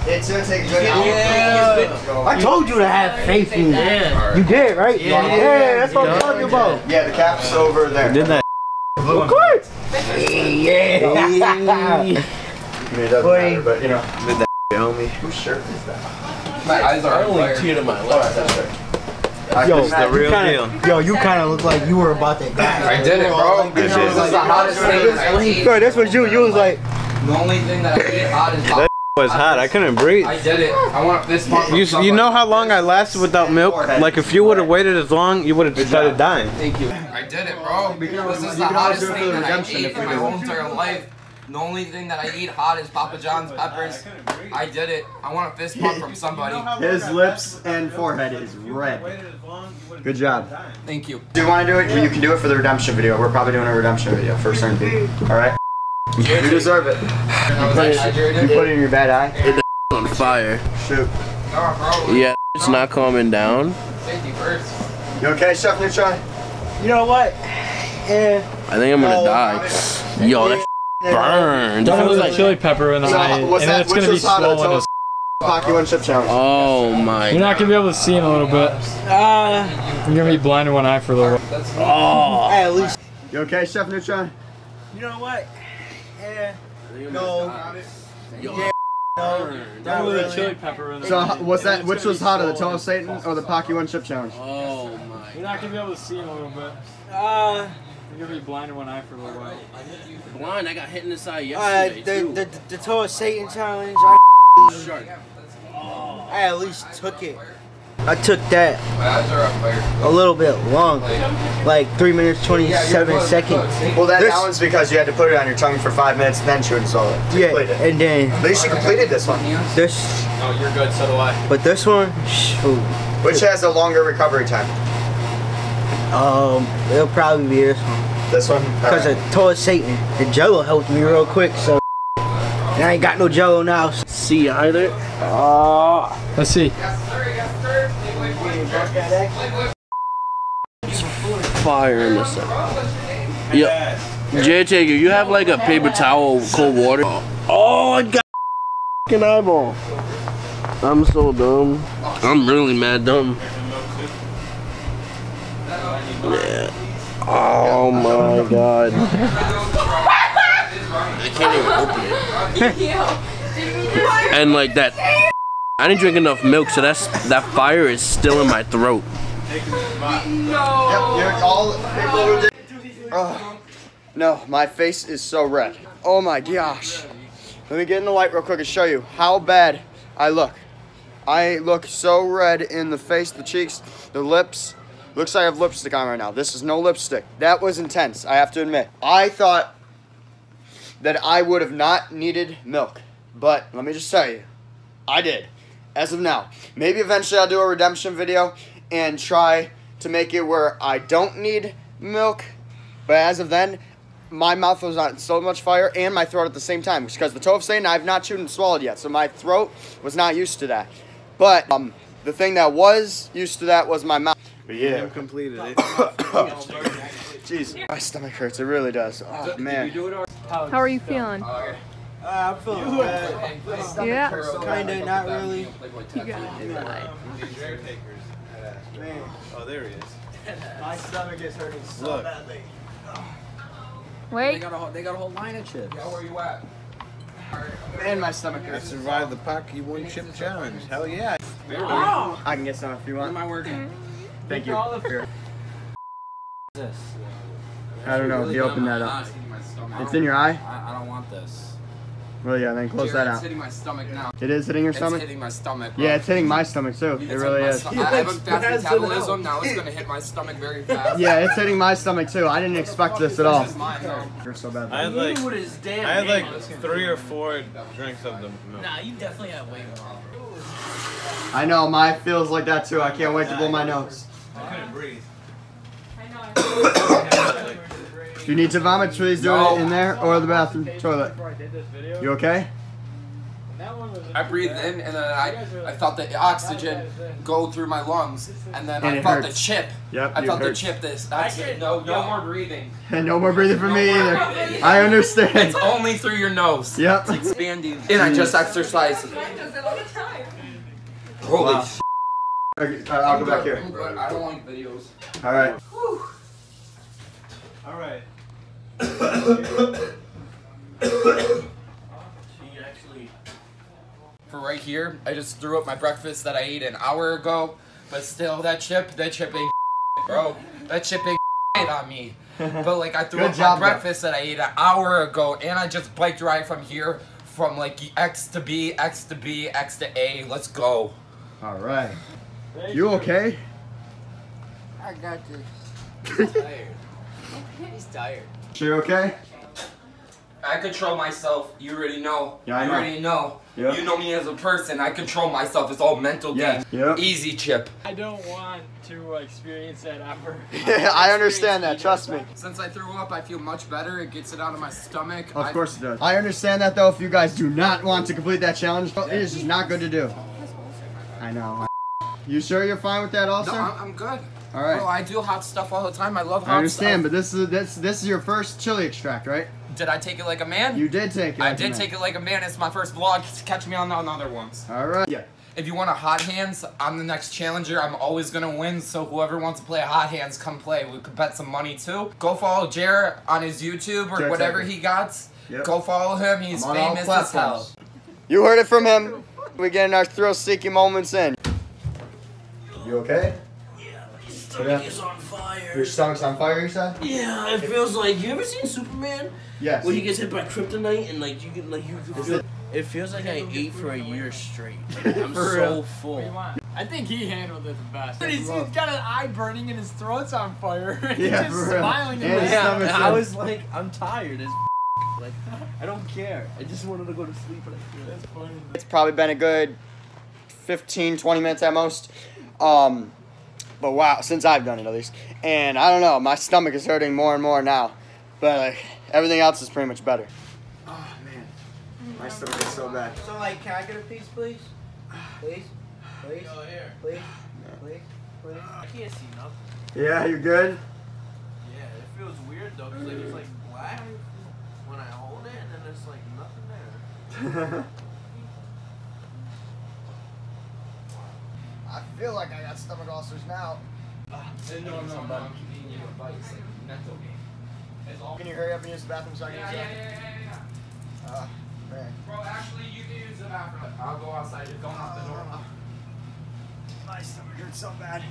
It's gonna take a good hour. I told you to have faith in me. You did, right? Yeah, yeah, that's what I'm talking about. Yeah, the cap's over there. Did that? Of course. Yeah. I [LAUGHS] mean, it doesn't Boy. matter, but you know. Did that, homie? Whose shirt is that? My eyes are on only fire. tear to my left. That's. Yo, It's the real deal. Yo, you kind of look like you were about to die. I did it, bro. This is the hottest thing Bro, that's what you. You was like, The only thing that I eat hot is That was hot. I couldn't breathe. I did it. I want this part. You, you know how long I lasted without milk? Like if you would have waited as long, you would have started dying. Thank you. I did it, bro. can This is you the can always hottest do it thing that I redemption ate if in my whole entire life. The only thing that I eat hot is Papa John's peppers. I did it. I want a fist bump from somebody. His lips and forehead is red. Good job. Thank you. Do you want to do it? You can do it for the redemption video. We're probably doing a redemption video for certain people. All right. You deserve it. I was exaggerated. You put it in your bad eye. On fire. Shoot. Yeah, it's not calming down. Safety first. You okay, Chef Neutron? you know what? Yeah. I think I'm gonna die. Yo, that burned. It Don't feels put like the chili pepper in the So, eye, and that? then it's gonna be was hotter, the swollen. as Paqui one chip challenge. Oh my. You're not gonna be able to see in a little bit. Uh, You're gonna be blind in one eye for a little while. Oh. at least. You okay, Chef Neutron? You know what? Yeah. No. Yo, Yeah. No. Don't Not really. chili pepper in So, there. h- what's that? Which was hotter, the toast Satan or the Paqui one chip challenge? Oh my. You're not gonna be able to see in a little bit. Uh, You're gonna be blind in one eye for a little while. Blind. I got hit in the side uh, yesterday the, too. the, the Toe of Satan challenge, I, Shark. I at least took it. I took that My eyes are on fire. a little bit long, like 3 minutes 27 seconds. Well, that, This- that one's because you had to put it on your tongue for five minutes, and then chew it and swallow it. to Yeah, complete it. and then At least you completed this one, this, Oh, you're good. So do I. but this one, shoot, which has a longer recovery time. Um, it'll probably be this one. This one, Because alright. of Toe of Satan, the jello helped me real quick, so. And I ain't got no jello now. So. See either. Let's see. Fire in the side. Yeah. JJ, you have like a paper towel, cold water. Oh, I got fucking eyeball. I'm so dumb. I'm really mad dumb. Yeah. Oh my god. [LAUGHS] I can't even open it. [LAUGHS] And like that I didn't drink enough milk, so that's that fire is still in my throat. Yep, you're all people who did. Oh, no, my face is so red. Oh my gosh. Let me get in the light real quick and show you how bad I look. I look so red in the face, the cheeks, the lips. Looks like I have lipstick on right now. This is no lipstick. That was intense, I have to admit. I thought that I would have not needed milk. But let me just tell you, I did. As of now. Maybe eventually I'll do a redemption video and try to make it where I don't need milk. But as of then, my mouth was on so much fire and my throat at the same time. Because the Toe of Satan I've not chewed and swallowed yet. So my throat was not used to that. But um, the thing that was used to that was my mouth. But yeah. You completed it. [COUGHS] Jeez, my stomach hurts. It really does. Oh man. How are you feeling? Uh, I'm feeling bad. Yeah. Kinda, not really. You gotta do. Man, Oh, there he is. my stomach is hurting so Look. badly. Wait. got a whole, they got a whole line of chips. Yeah, where you at? And my stomach I survived the Paqui One Chip Challenge. Hell yeah. Oh. I can get some if you want. Am I working? Thank you. Here. I don't know. He opened that up. It's in your eye? I, I don't want this. Well, yeah, then close Jared, that It's out. hitting my stomach now. It is hitting your It's stomach? hitting my stomach. Bro. Yeah, it's hitting my stomach too. It really is. sto- I have a fast metabolism. Now it's gonna hit my stomach very fast. [LAUGHS] Yeah, it's hitting my stomach too. I didn't expect this at all. This mine. You're so bad. I had like, What is damn I had like three or four drinks of the milk. Nah, you definitely have way more. I know, my feels like that too. I can't wait to blow my nose. I couldn't breathe. [COUGHS] If you need to vomit, please do it in there or the bathroom toilet. You okay? I breathed in and then I, I felt the oxygen go through my lungs and then And I felt hurts. the chip. Yep, I felt hurt. the chip. This that's it. No, no more breathing. And [LAUGHS] no more breathing for me No more either. breathing. I understand. It's only through your nose. Yep. It's expanding. And I just exercised. Holy Wow. Sh- Okay, uh, I'll go back here. I'm. I don't like videos. All right. All right. For right here, I just threw up my breakfast that I ate an hour ago. But still, that chip, that chip ain't [LAUGHS] bro. That chip ain't [LAUGHS] on me. But like I threw Good up job, my though. breakfast that I ate an hour ago, and I just biked right from here, from like X to B, X to B, X to A. Let's go. All right. You okay? I got this. He's tired. He's tired. Sure you okay? I control myself. You already know. Yeah, I you already know. Yep. You know me as a person. I control myself. It's all mental Yeah. game. Yep. Easy chip. I don't want to experience that ever. [LAUGHS] yeah, I understand that. Trust me. Since I threw up, I feel much better. It gets it out of my stomach. Of I- course it does. I understand that though. If you guys do not want to complete that challenge, it is just not good to do. I know. You sure you're fine with that, No, also? I'm, I'm good. All right. Bro, I do hot stuff all the time. I love hot stuff. I understand, stuff. but this is this this is your first chili extract, right? Did I take it like a man? You did take it. I like a did man. take it like a man. It's my first vlog. Catch me on the other ones. All right. Yeah. If you want a hot hands, I'm the next challenger. I'm always gonna win. So whoever wants to play a hot hands, come play. We could bet some money too. Go follow Jared on his YouTube or Jared whatever Tucker. he got. Yep. Go follow him. He's I'm on all famous as hell. You heard it from him. We're getting our thrill-seeking moments in. You okay? Yeah, my Stomach is on fire. Your stomach's on fire, you said? Yeah, it feels like. You ever seen Superman? Yes. When he gets hit by kryptonite and like you can like you can feel. it- It feels like I ate for a year straight. [LAUGHS] I'm so full. I think he handled it the best. He's, he's got an eye burning and his throat's on fire. [LAUGHS] and Yeah, he's just for real. smiling in And his Yeah, stomach's and I was like, I'm tired as [LAUGHS] like I don't care. I just wanted to go to sleep, but I feel That's funny. It's probably been a good 15, 20 minutes at most. Um, but wow, since I've done it at least. And I don't know, my stomach is hurting more and more now. But like, everything else is pretty much better. Oh man, my stomach is so bad. So, like, can I get a piece, please? Please? Please? here. Please? Please? Please? I can't see nothing. Yeah, you good? Yeah, it feels weird though, because like, it's like black when I hold it, and then there's like nothing there. [LAUGHS] feel like I got stomach ulcers now. No, no, but I'm giving you advice, like mental game. Can you hurry up and use the bathroom so I can Yeah, use yeah, it? yeah, yeah, yeah. Uh, man. Bro, actually, you can use the bathroom. I'll go outside. Just going out the door. My stomach hurts so bad.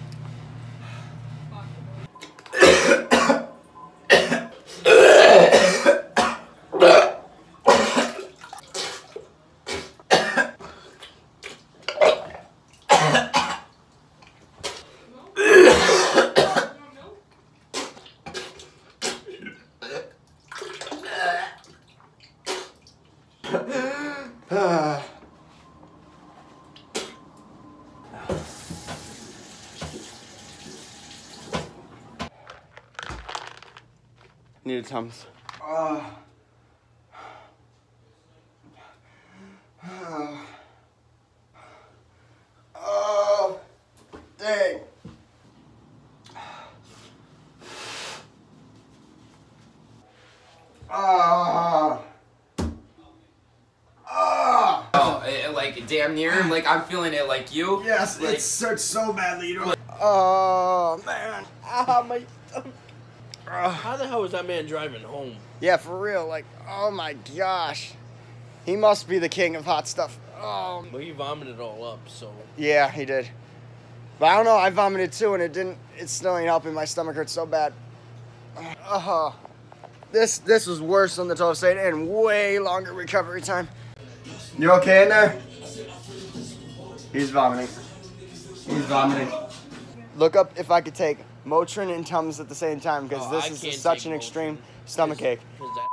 Needed Tums. Oh. Oh. Oh. Dang. Ah. Ah. Oh, eh, like damn near. Like I'm feeling it. Like you. Yes, Like, it hurts so badly. You know. Like, Oh man. Ah, my. How the hell was that man driving home? Yeah, for real. Like, oh my gosh. He must be the king of hot stuff. Oh. Well, he vomited all up, so. Yeah, he did. But I don't know. I vomited too, and it didn't. It still ain't helping. My stomach hurts so bad. Uh, this this was worse than the 12 state and way longer recovery time. You okay in there? He's vomiting. He's vomiting. Look up if I could take Motrin and Tums at the same time because Oh, this I is can't such take an extreme stomach ache. Because that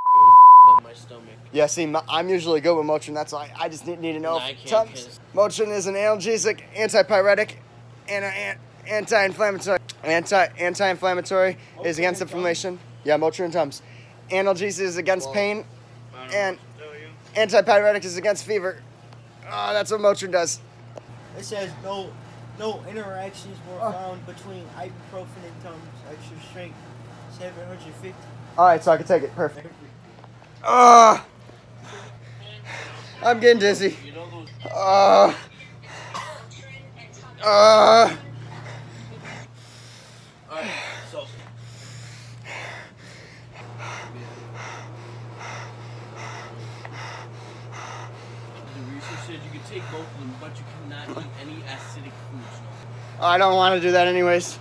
up my stomach. Yeah, see, I'm usually good with Motrin. That's why I just need, need to know Nah, I can't Tums. Motrin is an analgesic, antipyretic, and an anti-inflammatory. Anti anti-inflammatory is against inflammation. Yeah, Motrin and Tums. Analgesic is against pain, and antipyretic is against fever. Oh, that's what Motrin does. It says no no interactions were found between ibuprofen and Tums. Extra strength, 750. All right, so I can take it. Perfect. Ah, I'm getting dizzy. Ah. Ah. Alright, so. The research said you could take both of them, but you cannot eat any acidic foods. I don't want to do that anyways.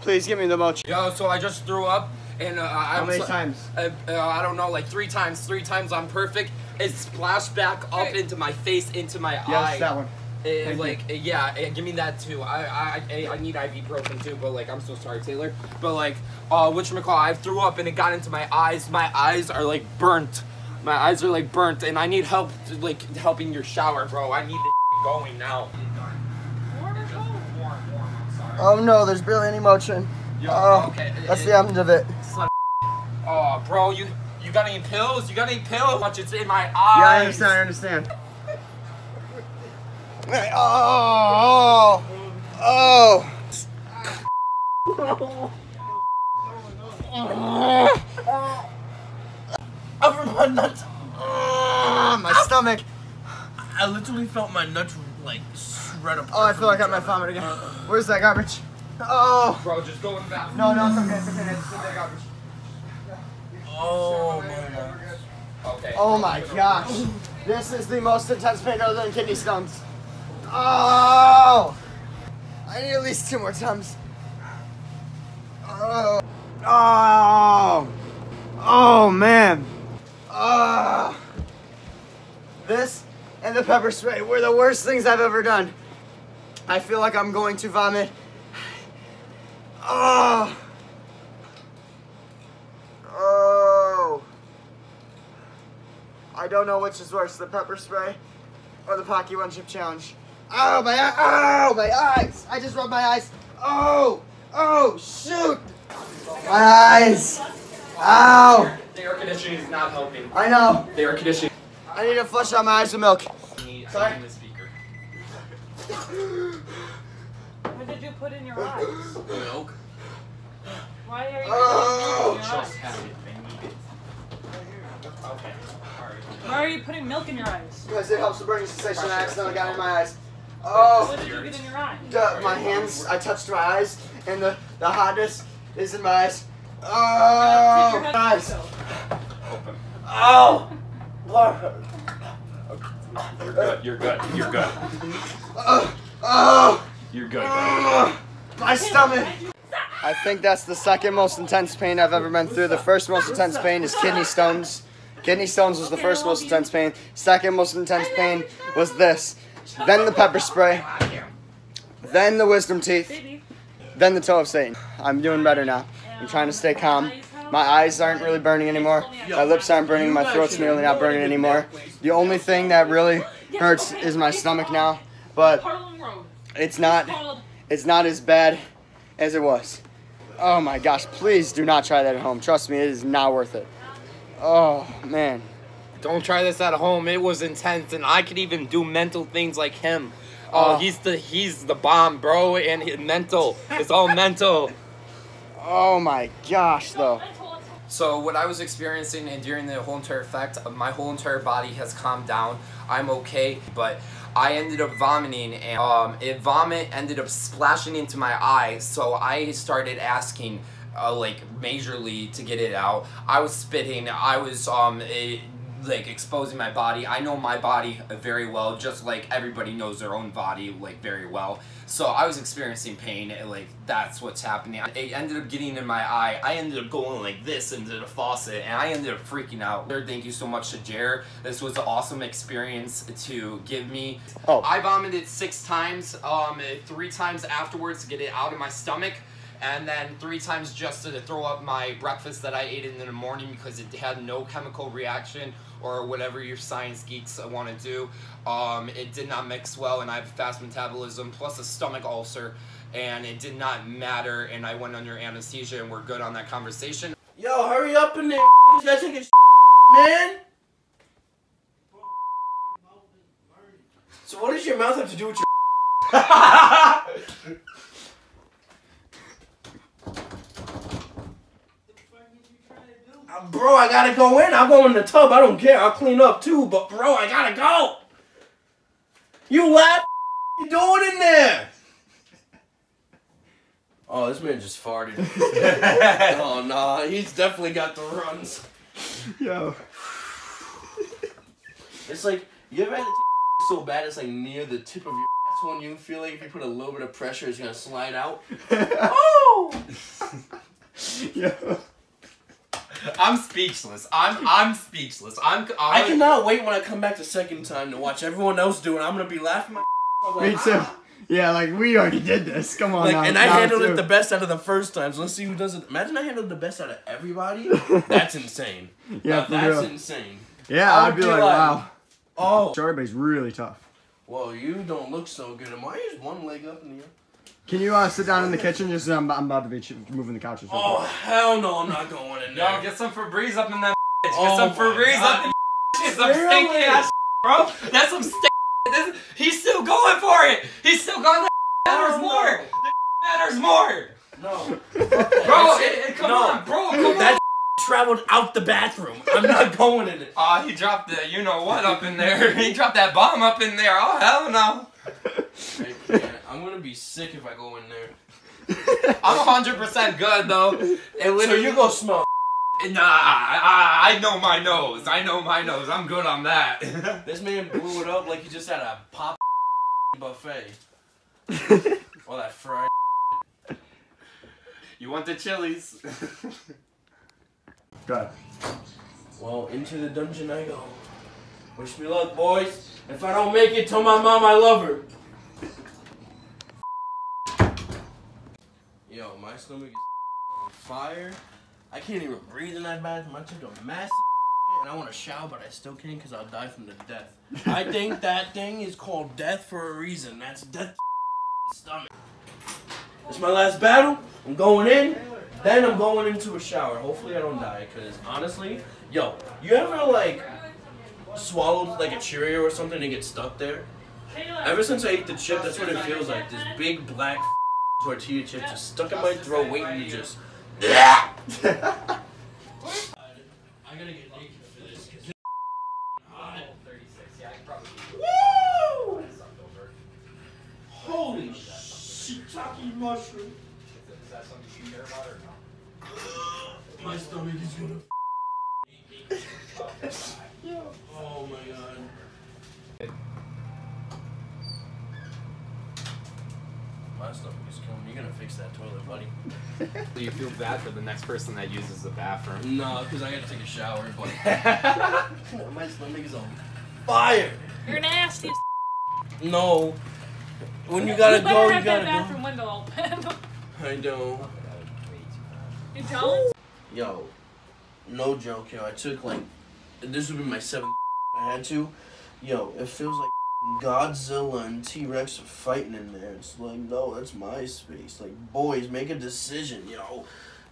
Please give me the Motrin. Yo, so I just threw up, and uh, How I'm many times? Uh, uh, I don't know, like three times. Three times I'm perfect. It splashed back up into my face, into my Yes, eye. that one. Uh, Thank you. like uh, yeah, uh, give me that too. I I I, I need ibuprofen too, but like I'm so sorry, Taylor. But like, uh, which McCall, I threw up and it got into my eyes. My eyes are like burnt. My eyes are like burnt, and I need help, like helping your shower, bro. I need this going now. Oh no, there's barely any motion. Yo, oh, okay, that's it- the end of it. Oh, bro, you you got any pills? You got any pills? Much it's in my eyes. Yeah, I understand. I understand. Oh, oh, oh. Over my nuts. Ah, my stomach. I literally felt my nuts like shred apart. Oh, I feel like I'm gonna vomit again. Where's that garbage? Oh. Bro, just go in the bathroom. No, no, it's okay. It's okay. It's okay. Garbage. Oh my god. Okay. Oh my gosh. This is the most intense pain other than kidney stones. Oh! I need at least two more times. Oh. Oh. Oh man. Oh. This and the pepper spray were the worst things I've ever done. I feel like I'm going to vomit. Oh. Oh. I don't know which is worse, the pepper spray or the Paqui One Chip Challenge. Oh, my eye. Oh, my eyes. I just rubbed my eyes. Oh. Oh, shoot. My eyes. Ow. The air conditioning is not helping. I know. The air conditioning. I need to flush out my eyes with milk. Sorry? [LAUGHS] the speaker. What did you put in your [GASPS] eyes? Milk. Why are you Oh. putting milk in your Just eyes? have it. I need it. Okay. Alright. Why are you putting milk in your eyes? Because it helps the burning sensation I accidentally got in my eyes. Oh. What did you oh! get in your eyes? Duh, my hands, I touched my eyes, and the, the hotness is in my eyes. Oh, your head eyes. Open. Oh, Lord. You're good. You're good. You're good. Oh, oh! You're good. my stomach. I think that's the second most intense pain I've ever been through. The first most intense pain is kidney stones. Kidney stones was the first most intense pain. Second most intense pain was this. Then the pepper spray. Then the wisdom teeth. Then the toe of Satan. I'm doing better now. I'm trying to stay calm. My eyes aren't really burning anymore. My lips aren't burning. My throat's nearly not burning anymore. The only thing that really hurts is my stomach now. But it's not it's not as bad as it was. Oh my gosh, please do not try that at home. Trust me, it is not worth it. Oh man. Don't try this at home. It was intense, and I could even do mental things like him. Oh, Oh. he's the he's the bomb, bro, and he, mental. It's all mental. Oh my gosh though. So what I was experiencing and during the whole entire effect, my whole entire body has calmed down. I'm okay, but I ended up vomiting and um, it vomit ended up splashing into my eye. So I started asking, uh, like majorly to get it out. I was spitting. I was um. eh, like exposing my body. I know my body very well, just like everybody knows their own body like very well. So I was experiencing pain, and like that's what's happening. It ended up getting in my eye. I ended up going like this into the faucet, and I ended up freaking out. Thank you so much to Jer. This was an awesome experience to give me. Oh. I vomited six times, um, three times afterwards to get it out of my stomach and then three times just to throw up my breakfast that I ate in the morning because it had no chemical reaction or whatever your science geeks want to do. Um, it did not mix well, and I have a fast metabolism plus a stomach ulcer, and it did not matter. And I went under anesthesia, and we're good on that conversation. Yo, hurry up in there. You guys taking man. So what does your mouth have to do with your [LAUGHS] [LAUGHS] Bro, I gotta go in. I'll go in the tub. I don't care. I'll clean up too. But bro, I gotta go. You laugh. You doing in there? Oh, this man just farted. [LAUGHS] oh nah, he's definitely got the runs. Yo. It's like you ever had it [LAUGHS] so bad it's like near the tip of your asshole and you feel like if you put a little bit of pressure it's gonna slide out. [LAUGHS] oh! Yo. I'm speechless. I'm I'm speechless. I'm. I I'm cannot wait when I come back the second time to watch everyone else do it. I'm gonna be laughing my [LAUGHS] I'm Me like, too. Ah. Yeah, like we already did this. Come on Like, now. and I now handled too. it the best out of the first time. So let's see who does it. Imagine I handled the best out of everybody. That's insane. [LAUGHS] Yeah, Now, for that's real. insane. Yeah, I I'd be be like, like, wow. Oh, Strawberry's really tough. well, you don't look so good. Am I just one leg up in the air? Can you uh, sit down in the kitchen? Just I'm, I'm about to be moving the couches. Oh hell no, I'm not going in there. Yo, get some Febreze up in that. [LAUGHS] Get Oh some Febreze God. up in [LAUGHS] Get some Really? stinky ass bro. That's some stink. This, he's still going for it. He's still going. [LAUGHS] The matters more. The matters more. No. Bro, it, it, come No. on, bro, come on. That traveled out the bathroom. I'm not going in it. Aw, he dropped the you know what up in there. he dropped that bomb up in there. Oh hell no. I'm gonna be sick if I go in there. [LAUGHS] I'm 100% good though. It So you go smoke. Nah, I, I know my nose. I know my nose. I'm good on that. [LAUGHS] This man blew it up like he just had a pop [LAUGHS] buffet. All that fried. you want the chilies? Good. Well, into the dungeon I go. Wish me luck, boys. If I don't make it, tell my mom I love her. Yo, my stomach is on fire. I can't even breathe in that bathroom. I took a massive and I want to shower, but I still can't because I'll die from the death. I think that thing is called death for a reason. That's death stomach. It's my last battle. I'm going in. Then I'm going into a shower. Hopefully I don't die, because honestly, yo, you ever like swallowed like a Cheerio or something and get stuck there? Ever since I ate the chip, that's what it feels like. This big black tortilla chips just stuck in my throat waiting to you. just. [LAUGHS] Yeah. Woo! [LAUGHS] Holy shiitake mushroom. Is that something you care about or not? My stomach is gonna. [LAUGHS] Oh my god. My stomach gonna fix that toilet, buddy. [LAUGHS] Do you feel bad for the next person that uses the bathroom? No, because I gotta take a shower, but [LAUGHS] [LAUGHS] my stomach is on fire. You're nasty. as No. When you gotta you better go, you have that gotta bathroom window open. I don't. you don't? Yo, no joke, yo. I took like, this would be my seventh. I had to. Yo, it feels like Godzilla and T Rex are fighting in there. It's like, no, that's my space. Like, boys, make a decision, yo.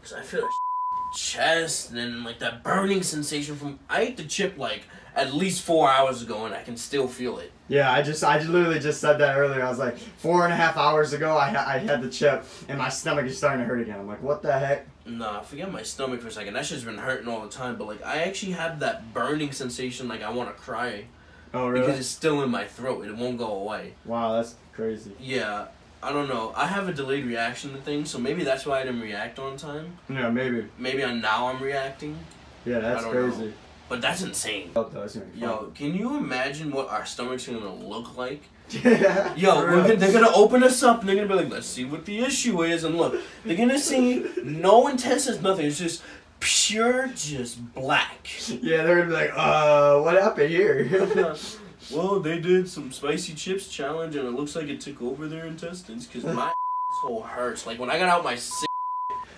Cause I feel a chest and then like that burning sensation from. I ate the chip like at least four hours ago and I can still feel it. Yeah, I just, I literally just said that earlier. I was like, four and a half hours ago, I, I had the chip, and my stomach is starting to hurt again. I'm like, what the heck? Nah, forget my stomach for a second. That shit's been hurting all the time. But like, I actually have that burning sensation, like I want to cry. Oh, really? Because it's still in my throat. It won't go away. Wow, that's crazy. Yeah, I don't know. I have a delayed reaction to things, so maybe that's why I didn't react on time. Yeah, maybe. Maybe I'm, now I'm reacting. Yeah, that's crazy. know. But that's insane. Oh, that's Yo, can you imagine what our stomachs are gonna look like? [LAUGHS] Yeah, Yo, we're gonna, they're gonna open us up and they're gonna be like, let's see what the issue is. And look, they're gonna see no intestines, nothing. It's just pure, just black. Yeah, they're gonna be like, uh, what happened here? [LAUGHS] [LAUGHS] well, they did some spicy chips challenge and it looks like it took over their intestines because [LAUGHS] my asshole hurts. Like when I got out my sick,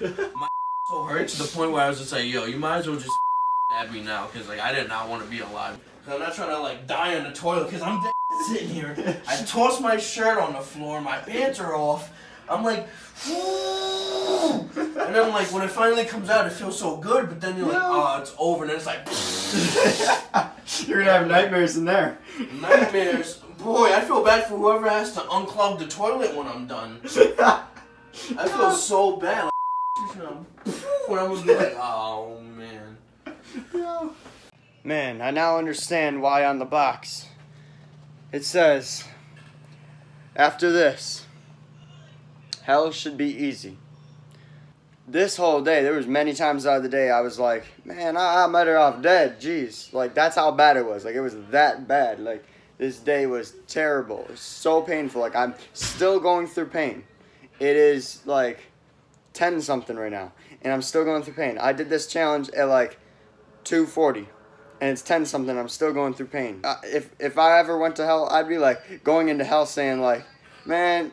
my asshole hurt to the point where I was just like, yo, you might as well just stab me now because like I did not want to be alive. Cause I'm not trying to like die in the toilet because I'm dead sitting here. I tossed my shirt on the floor, my pants are off. I'm like, and then like when it finally comes out, it feels so good, but then you're like, oh, it's over, and then it's like. [LAUGHS] You're gonna have nightmares in there. Nightmares. Boy, I feel bad for whoever has to unclog the toilet when I'm done. I [LAUGHS] feel so bad. Like, [LAUGHS] when I'm gonna be like, oh man. Man, I now understand why on the box it says, after this, hell should be easy. This whole day, there was many times out of the day I was like, man, I, I'm better off dead. Jeez, like that's how bad it was. Like it was that bad. Like this day was terrible. It was so painful. Like I'm still going through pain. It is like 10 something right now, and I'm still going through pain. I did this challenge at like 240 and it's 10 something i'm still going through pain uh, if if i ever went to hell i'd be like going into hell saying like man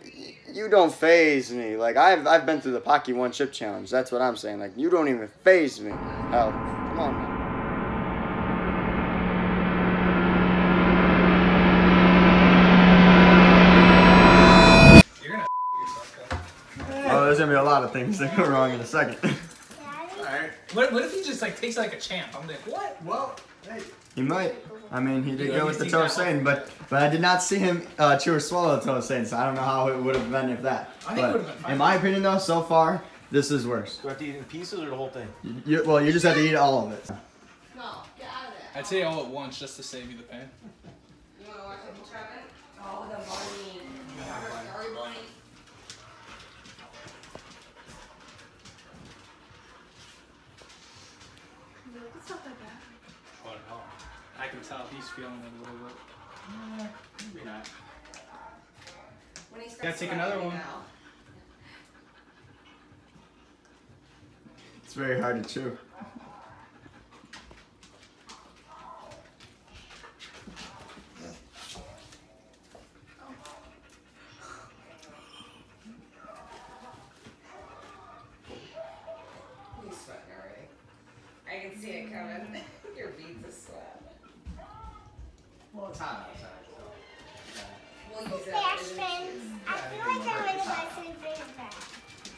you don't phase me like i've i've been through the Paqui one chip challenge that's what i'm saying like you don't even phase me hell come on man. Oh, there's gonna be a lot of things that go wrong in a second. Alright. What, what if he just like takes like a champ? I'm like, what? Well, hey. He might. I mean, he did Yeah, go with the see toe that saying, but but I did not see him uh, chew or swallow the toe saying, so I don't know how it would have been if that. I think it But been fine. in my opinion, though, so far this is worse. Do I have to eat in pieces or the whole thing? You, well, you just have to eat all of it. No, get out of there. I'd say all at once just to save you the pain. Oh, the morning. Sorry, morning. It's not that bad. Oh no. I can tell he's feeling it a little bit. Maybe not. When he Gotta take another one. now. It's very hard to chew. He's sweating already. I can see it coming. Your beads of sweat. Well, it's hot outside. We'll use it. Bash as friends. I feel like I'm in my favorite bag.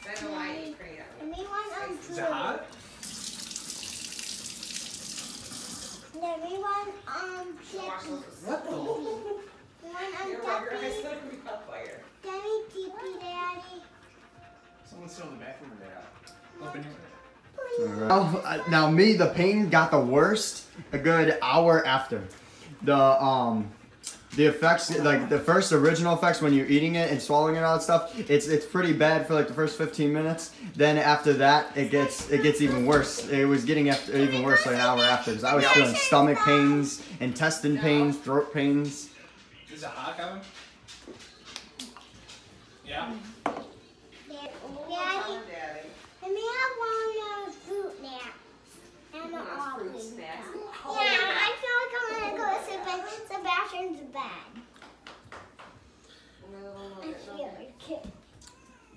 I know I eat pretty Let me want um Is it hot? Let me want um chicken. What the? You want um Your rubber eyes ducky? gonna on [LAUGHS] fire. Let daddy. Someone's still in the bathroom or they're out? Open your Now, uh, now me, the pain got the worst a good hour after. The um, the effects, like the first original effects when you're eating it and swallowing it and all that stuff, it's it's pretty bad for like the first 15 minutes. Then after that, it gets it gets even worse. It was getting after, even worse like an hour after because I was feeling stomach pains, intestine pains, throat pains. Is it hot, Kevin? Yeah? Daddy, Daddy, let me have one of fruit snacks and an fruit snacks. Yeah, I feel like I'm gonna go to Seb- Sebastian's bed. I feel like it.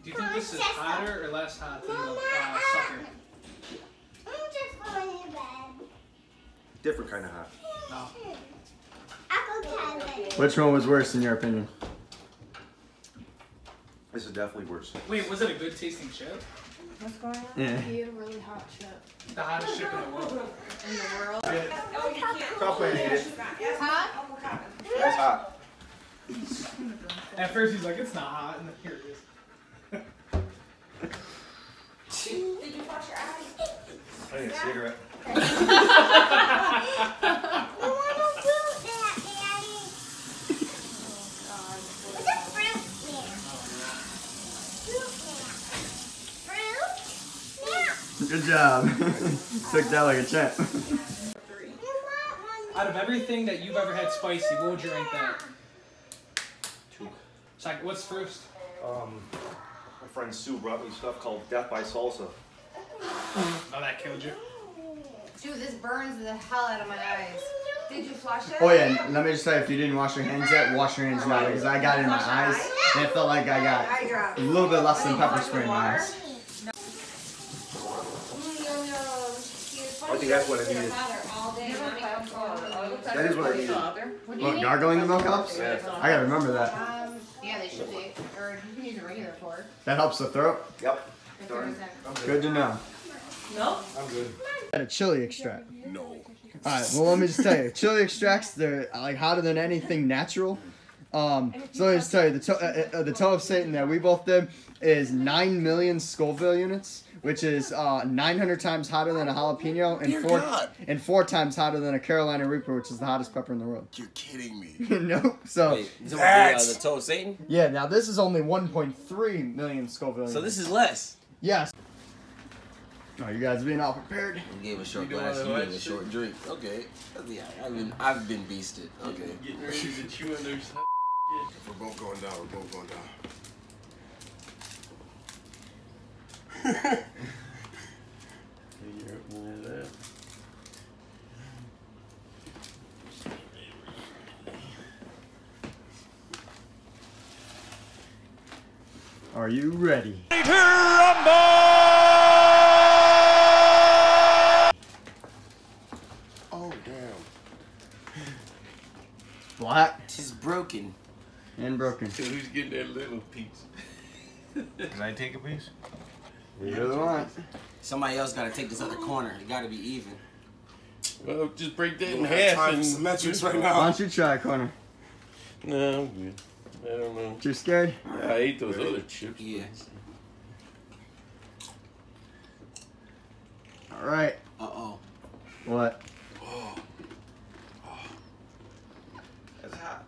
Do you think this is hotter or less hot than the uh, sucker? I'm just going to bed. Different kind of hot. I'll go to bed. Which one was worse in your opinion? This is definitely worse. Wait, was it a good tasting chip? What's going on? Yeah. He ate a really hot chip. The hottest chip in the world. In the world? Stop playing it. Huh? That's hot. At first he's like, it's not hot, and then here it is. Did you wash your eyes? I need a cigarette. We want a fruit snack, Daddy. What's a fruit snack? Fruit snack. Fruit snack. Good job. [LAUGHS] Took that like a champ. Out of everything that you've ever had spicy, what would you rank that? Two. Second, what's first? Um, my friend Sue brought me stuff called Death by Salsa. Oh, that killed you. Dude, this burns the hell out of my eyes. Did you flush it? Oh yeah, let me just say, if you didn't wash your hands yet, wash your hands now because I got it in my eyes and it felt like I got a little bit less than pepper spray in my eyes. I think that's what I needed. That is what I needed. What, gargling the milk helps? Yeah. I gotta remember that. Yeah, they should be. Or you can use a regular fork. That helps the throat. Yep. If there isn't. Good to know. No? I'm good. Got a chili extract. No. Alright, well let me just tell you, chili extracts they're like hotter than anything natural. Um, so let me just tell you, the toe, uh, uh, the toe of Satan that we both did is nine million Scoville units, which is uh, 900 times hotter than a jalapeno and Dear four God. and four times hotter than a Carolina Reaper, which is the hottest pepper in the world. You're kidding me. [LAUGHS] nope. So Wait, you talking the, uh, the toe of Satan? yeah, now this is only 1.3 million Scoville. So this is less. yes. Oh, you guys being all prepared? You gave a short You doing glass, a you gave a short drink. Okay. Yeah, I've been I've been beasted. Okay. Getting ready to chew on their We're both going down. We're both going down. Are you ready? Oh damn. Black She's broken. And broken. Who's getting that little piece? Can I take a piece? You're the one. Somebody else gotta take this other corner. It gotta be even. Well, just break that in don't have half time and for symmetrics right Why don't you try, a Corner? No, I'm good. I don't know. You're scared? I ate those other chips. Yeah. All right. Uh oh. What? That's hot.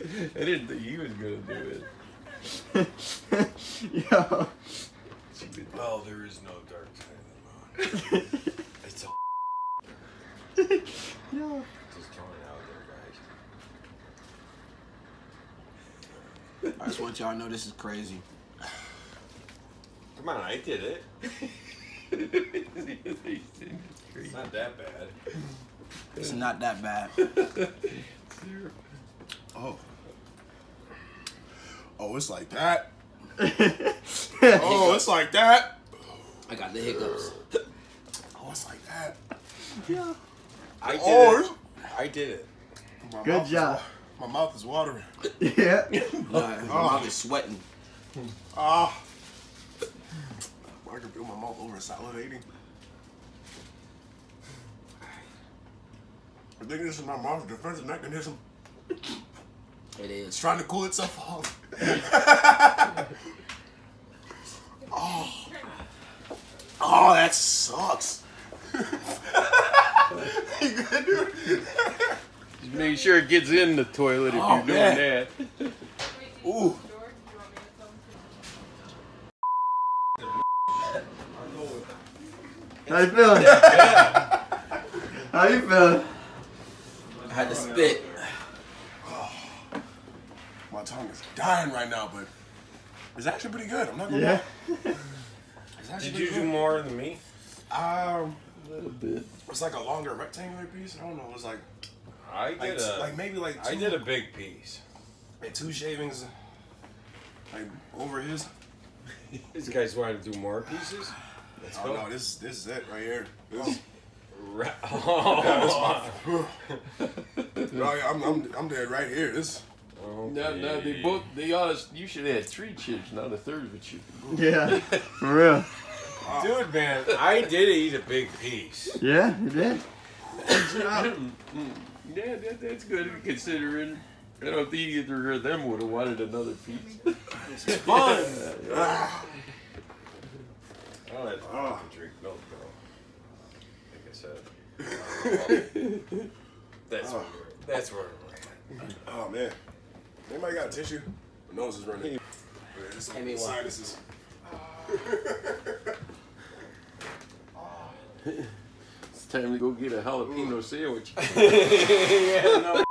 I didn't think he was gonna do it. [LAUGHS] Yo. Well, there is no dark side of the moon. [LAUGHS] it's a Yo. Just throwing it out there, guys. I just want y'all to know this is crazy. Come on, I did it. [LAUGHS] It's not that bad. It's not that bad. [LAUGHS] Oh. Oh, it's like that. [LAUGHS] oh, it's like that. I got the hiccups. Oh, it's like that. Yeah. I did Oh, it. I did it. My Good mouth is job. my mouth is watering. [LAUGHS] Yeah. Nah, my mouth is sweating. Ah. I can feel my mouth over salivating. I think this is my mom's defensive mechanism. It It's trying to cool itself off. [LAUGHS] oh. Oh, that sucks. you good, dude? Just make sure it gets in the toilet if Oh, you're doing man. that. Ooh. How you feeling? [LAUGHS] How you feeling? I had to spit. [SIGHS] My tongue is dying right now, but it's actually pretty good. I'm not gonna Yeah. lie. [LAUGHS] Did you pretty do more than me? Um, a little bit. It's like a longer rectangular piece. I don't know. It's like I like, did a like maybe like I did a big piece. like two shavings, like over his. [LAUGHS] These guys want to do more pieces? [SIGHS] Let's oh go. no, this this is it right here. This. Ra- Yeah, this my- no, I'm, I'm I'm dead right here. This. Oh, No, no, they both, they honest, you should have had three chips, not a third of a chip. Yeah, [LAUGHS] for real. Dude, man, I did eat a big piece. Yeah, you did. yeah, that, that's good considering. I don't think either of them would have wanted another piece. It's fun. [LAUGHS] Ah. I'll let oh. drink milk though. Like I said. [LAUGHS] that's Oh. that's where. Oh man. Anybody got a tissue? My nose is running. Yeah, this Hand me one. sinuses. [LAUGHS] It's time to go get a jalapeno sandwich. [LAUGHS] yeah, no.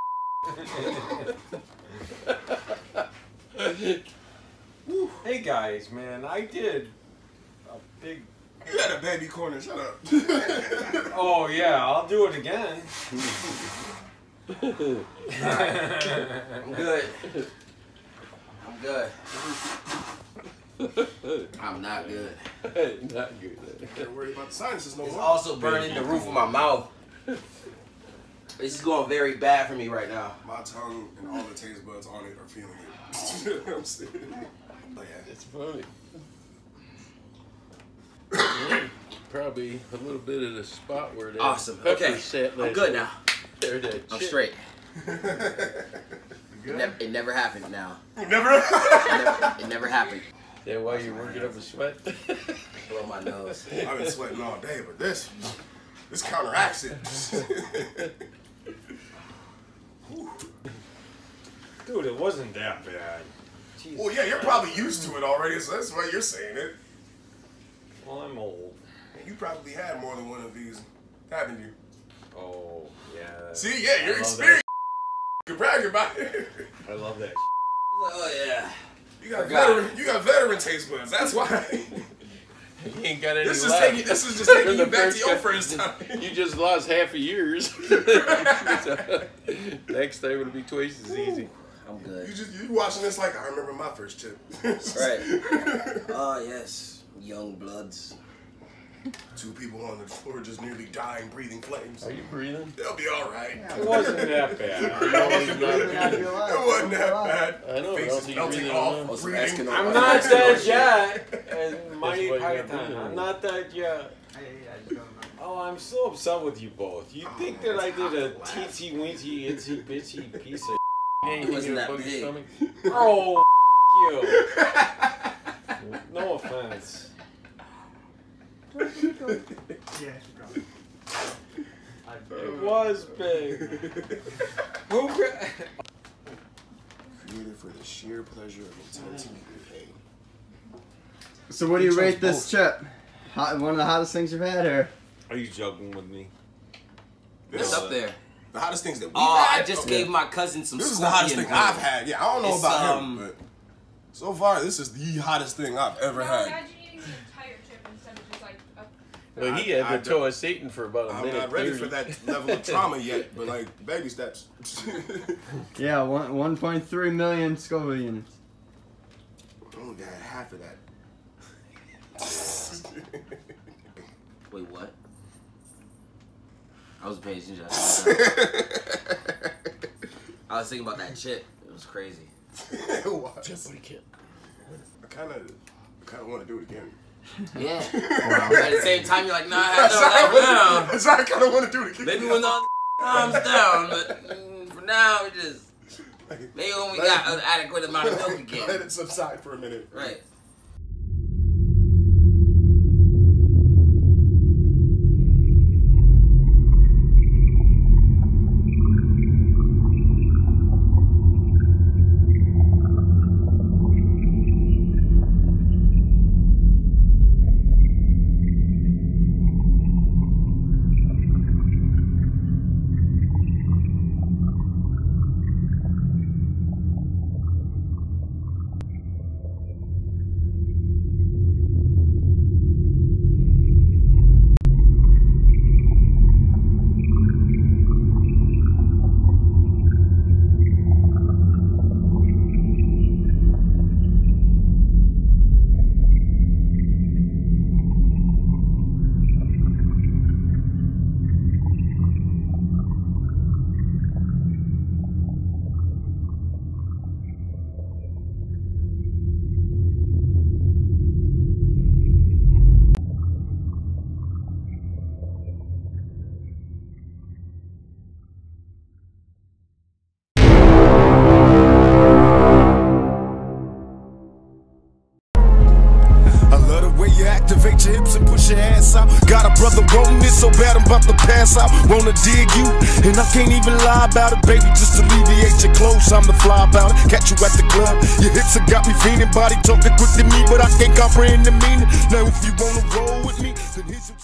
hey guys, man, I did a big. You had a baby corner. Shut up. [LAUGHS] Oh yeah, I'll do it again. I'm good. I'm good. I'm not good. not good. Can't worry about the sinuses no It's also burning the roof of my mouth. This is going very bad for me right now. My tongue and all the taste buds on it are feeling it. [LAUGHS] I'm serious. Oh, yeah. It's funny. [COUGHS] Probably a little bit of the spot where that Awesome. pepper Okay. sat I'm good now. There, that I'm chip. straight. [LAUGHS] It never, it never happened now. Never. It never, it never happened. That why you're working up a sweat? [LAUGHS] Blow my nose. I've been sweating all day, but this, this counteracts it. Dude, it wasn't that bad. Jesus well, yeah, you're probably used to it already, so that's why you're saying it. Well, I'm old. You probably had more than one of these, haven't you? Oh yeah. See, yeah, I you're experienced. You can brag about it. I love that. Oh yeah. You got Forgot. veteran, you got veteran taste buds. That's why. [LAUGHS] You ain't got any This is left. taking- this is just taking [LAUGHS] You're you the back to your first [LAUGHS] time. You just lost half a year's. Next time it'll be twice as easy. I'm good. You just you watching this like I remember my first chip. Right. Oh yes, young bloods. Two people on the floor just nearly dying, breathing flames. Are you breathing? They'll be all right. It wasn't that bad. It wasn't that bad. I know, Face but is also you melting really off, don't [LAUGHS] know. breathing. I'm not that yet. And That's Money why you gotta Python. I'm not that yet. Oh, I'm so upset with you both. You oh, think that I did a teensy weensy itsy bitsy piece of It wasn't that big. Stomach? Oh, [LAUGHS] you. [LAUGHS] No offense. Yeah. It was big. Who? [LAUGHS] gra- Created for the sheer pleasure of intensity pain. So what do you rate this chip? Hot, one of the hottest things you've had, or? Are you joking with me? It's up there. The hottest things that we've Oh, had. I just Okay. gave my cousin some. This is the hottest thing I've had. Yeah, I don't know It's, about um, him, but so far this is the hottest thing I've ever had. Imagine eating the entire chip instead of just like a Well, he had I- I the toe of Satan for about a I'm minute. not ready 30. for that level of trauma yet, but like baby steps. [LAUGHS] Yeah, one one point three million Scoville units. I only got half of that. [LAUGHS] Wait, what? I was paying attention. [LAUGHS] I was thinking about that chip. It was crazy. [LAUGHS] Just like it. I kind of, I kind of want to do it again. Yeah. [LAUGHS] At the same time, you're like, nah, I That's why I have to wanna- now. that's why I kind of want to do it again. Maybe when all calms [LAUGHS] down, but mm, for now, we just maybe when we got an adequate amount of milk again. Let it subside for a minute. Right. Wanna dig you, and I can't even lie about it, baby. Just alleviate your clothes, I'm the fly about it. Catch you at the club, your hips have got me feeling. Body talking quick to me, but I can't comprehend the meaning. Now if you wanna roll with me, then here's your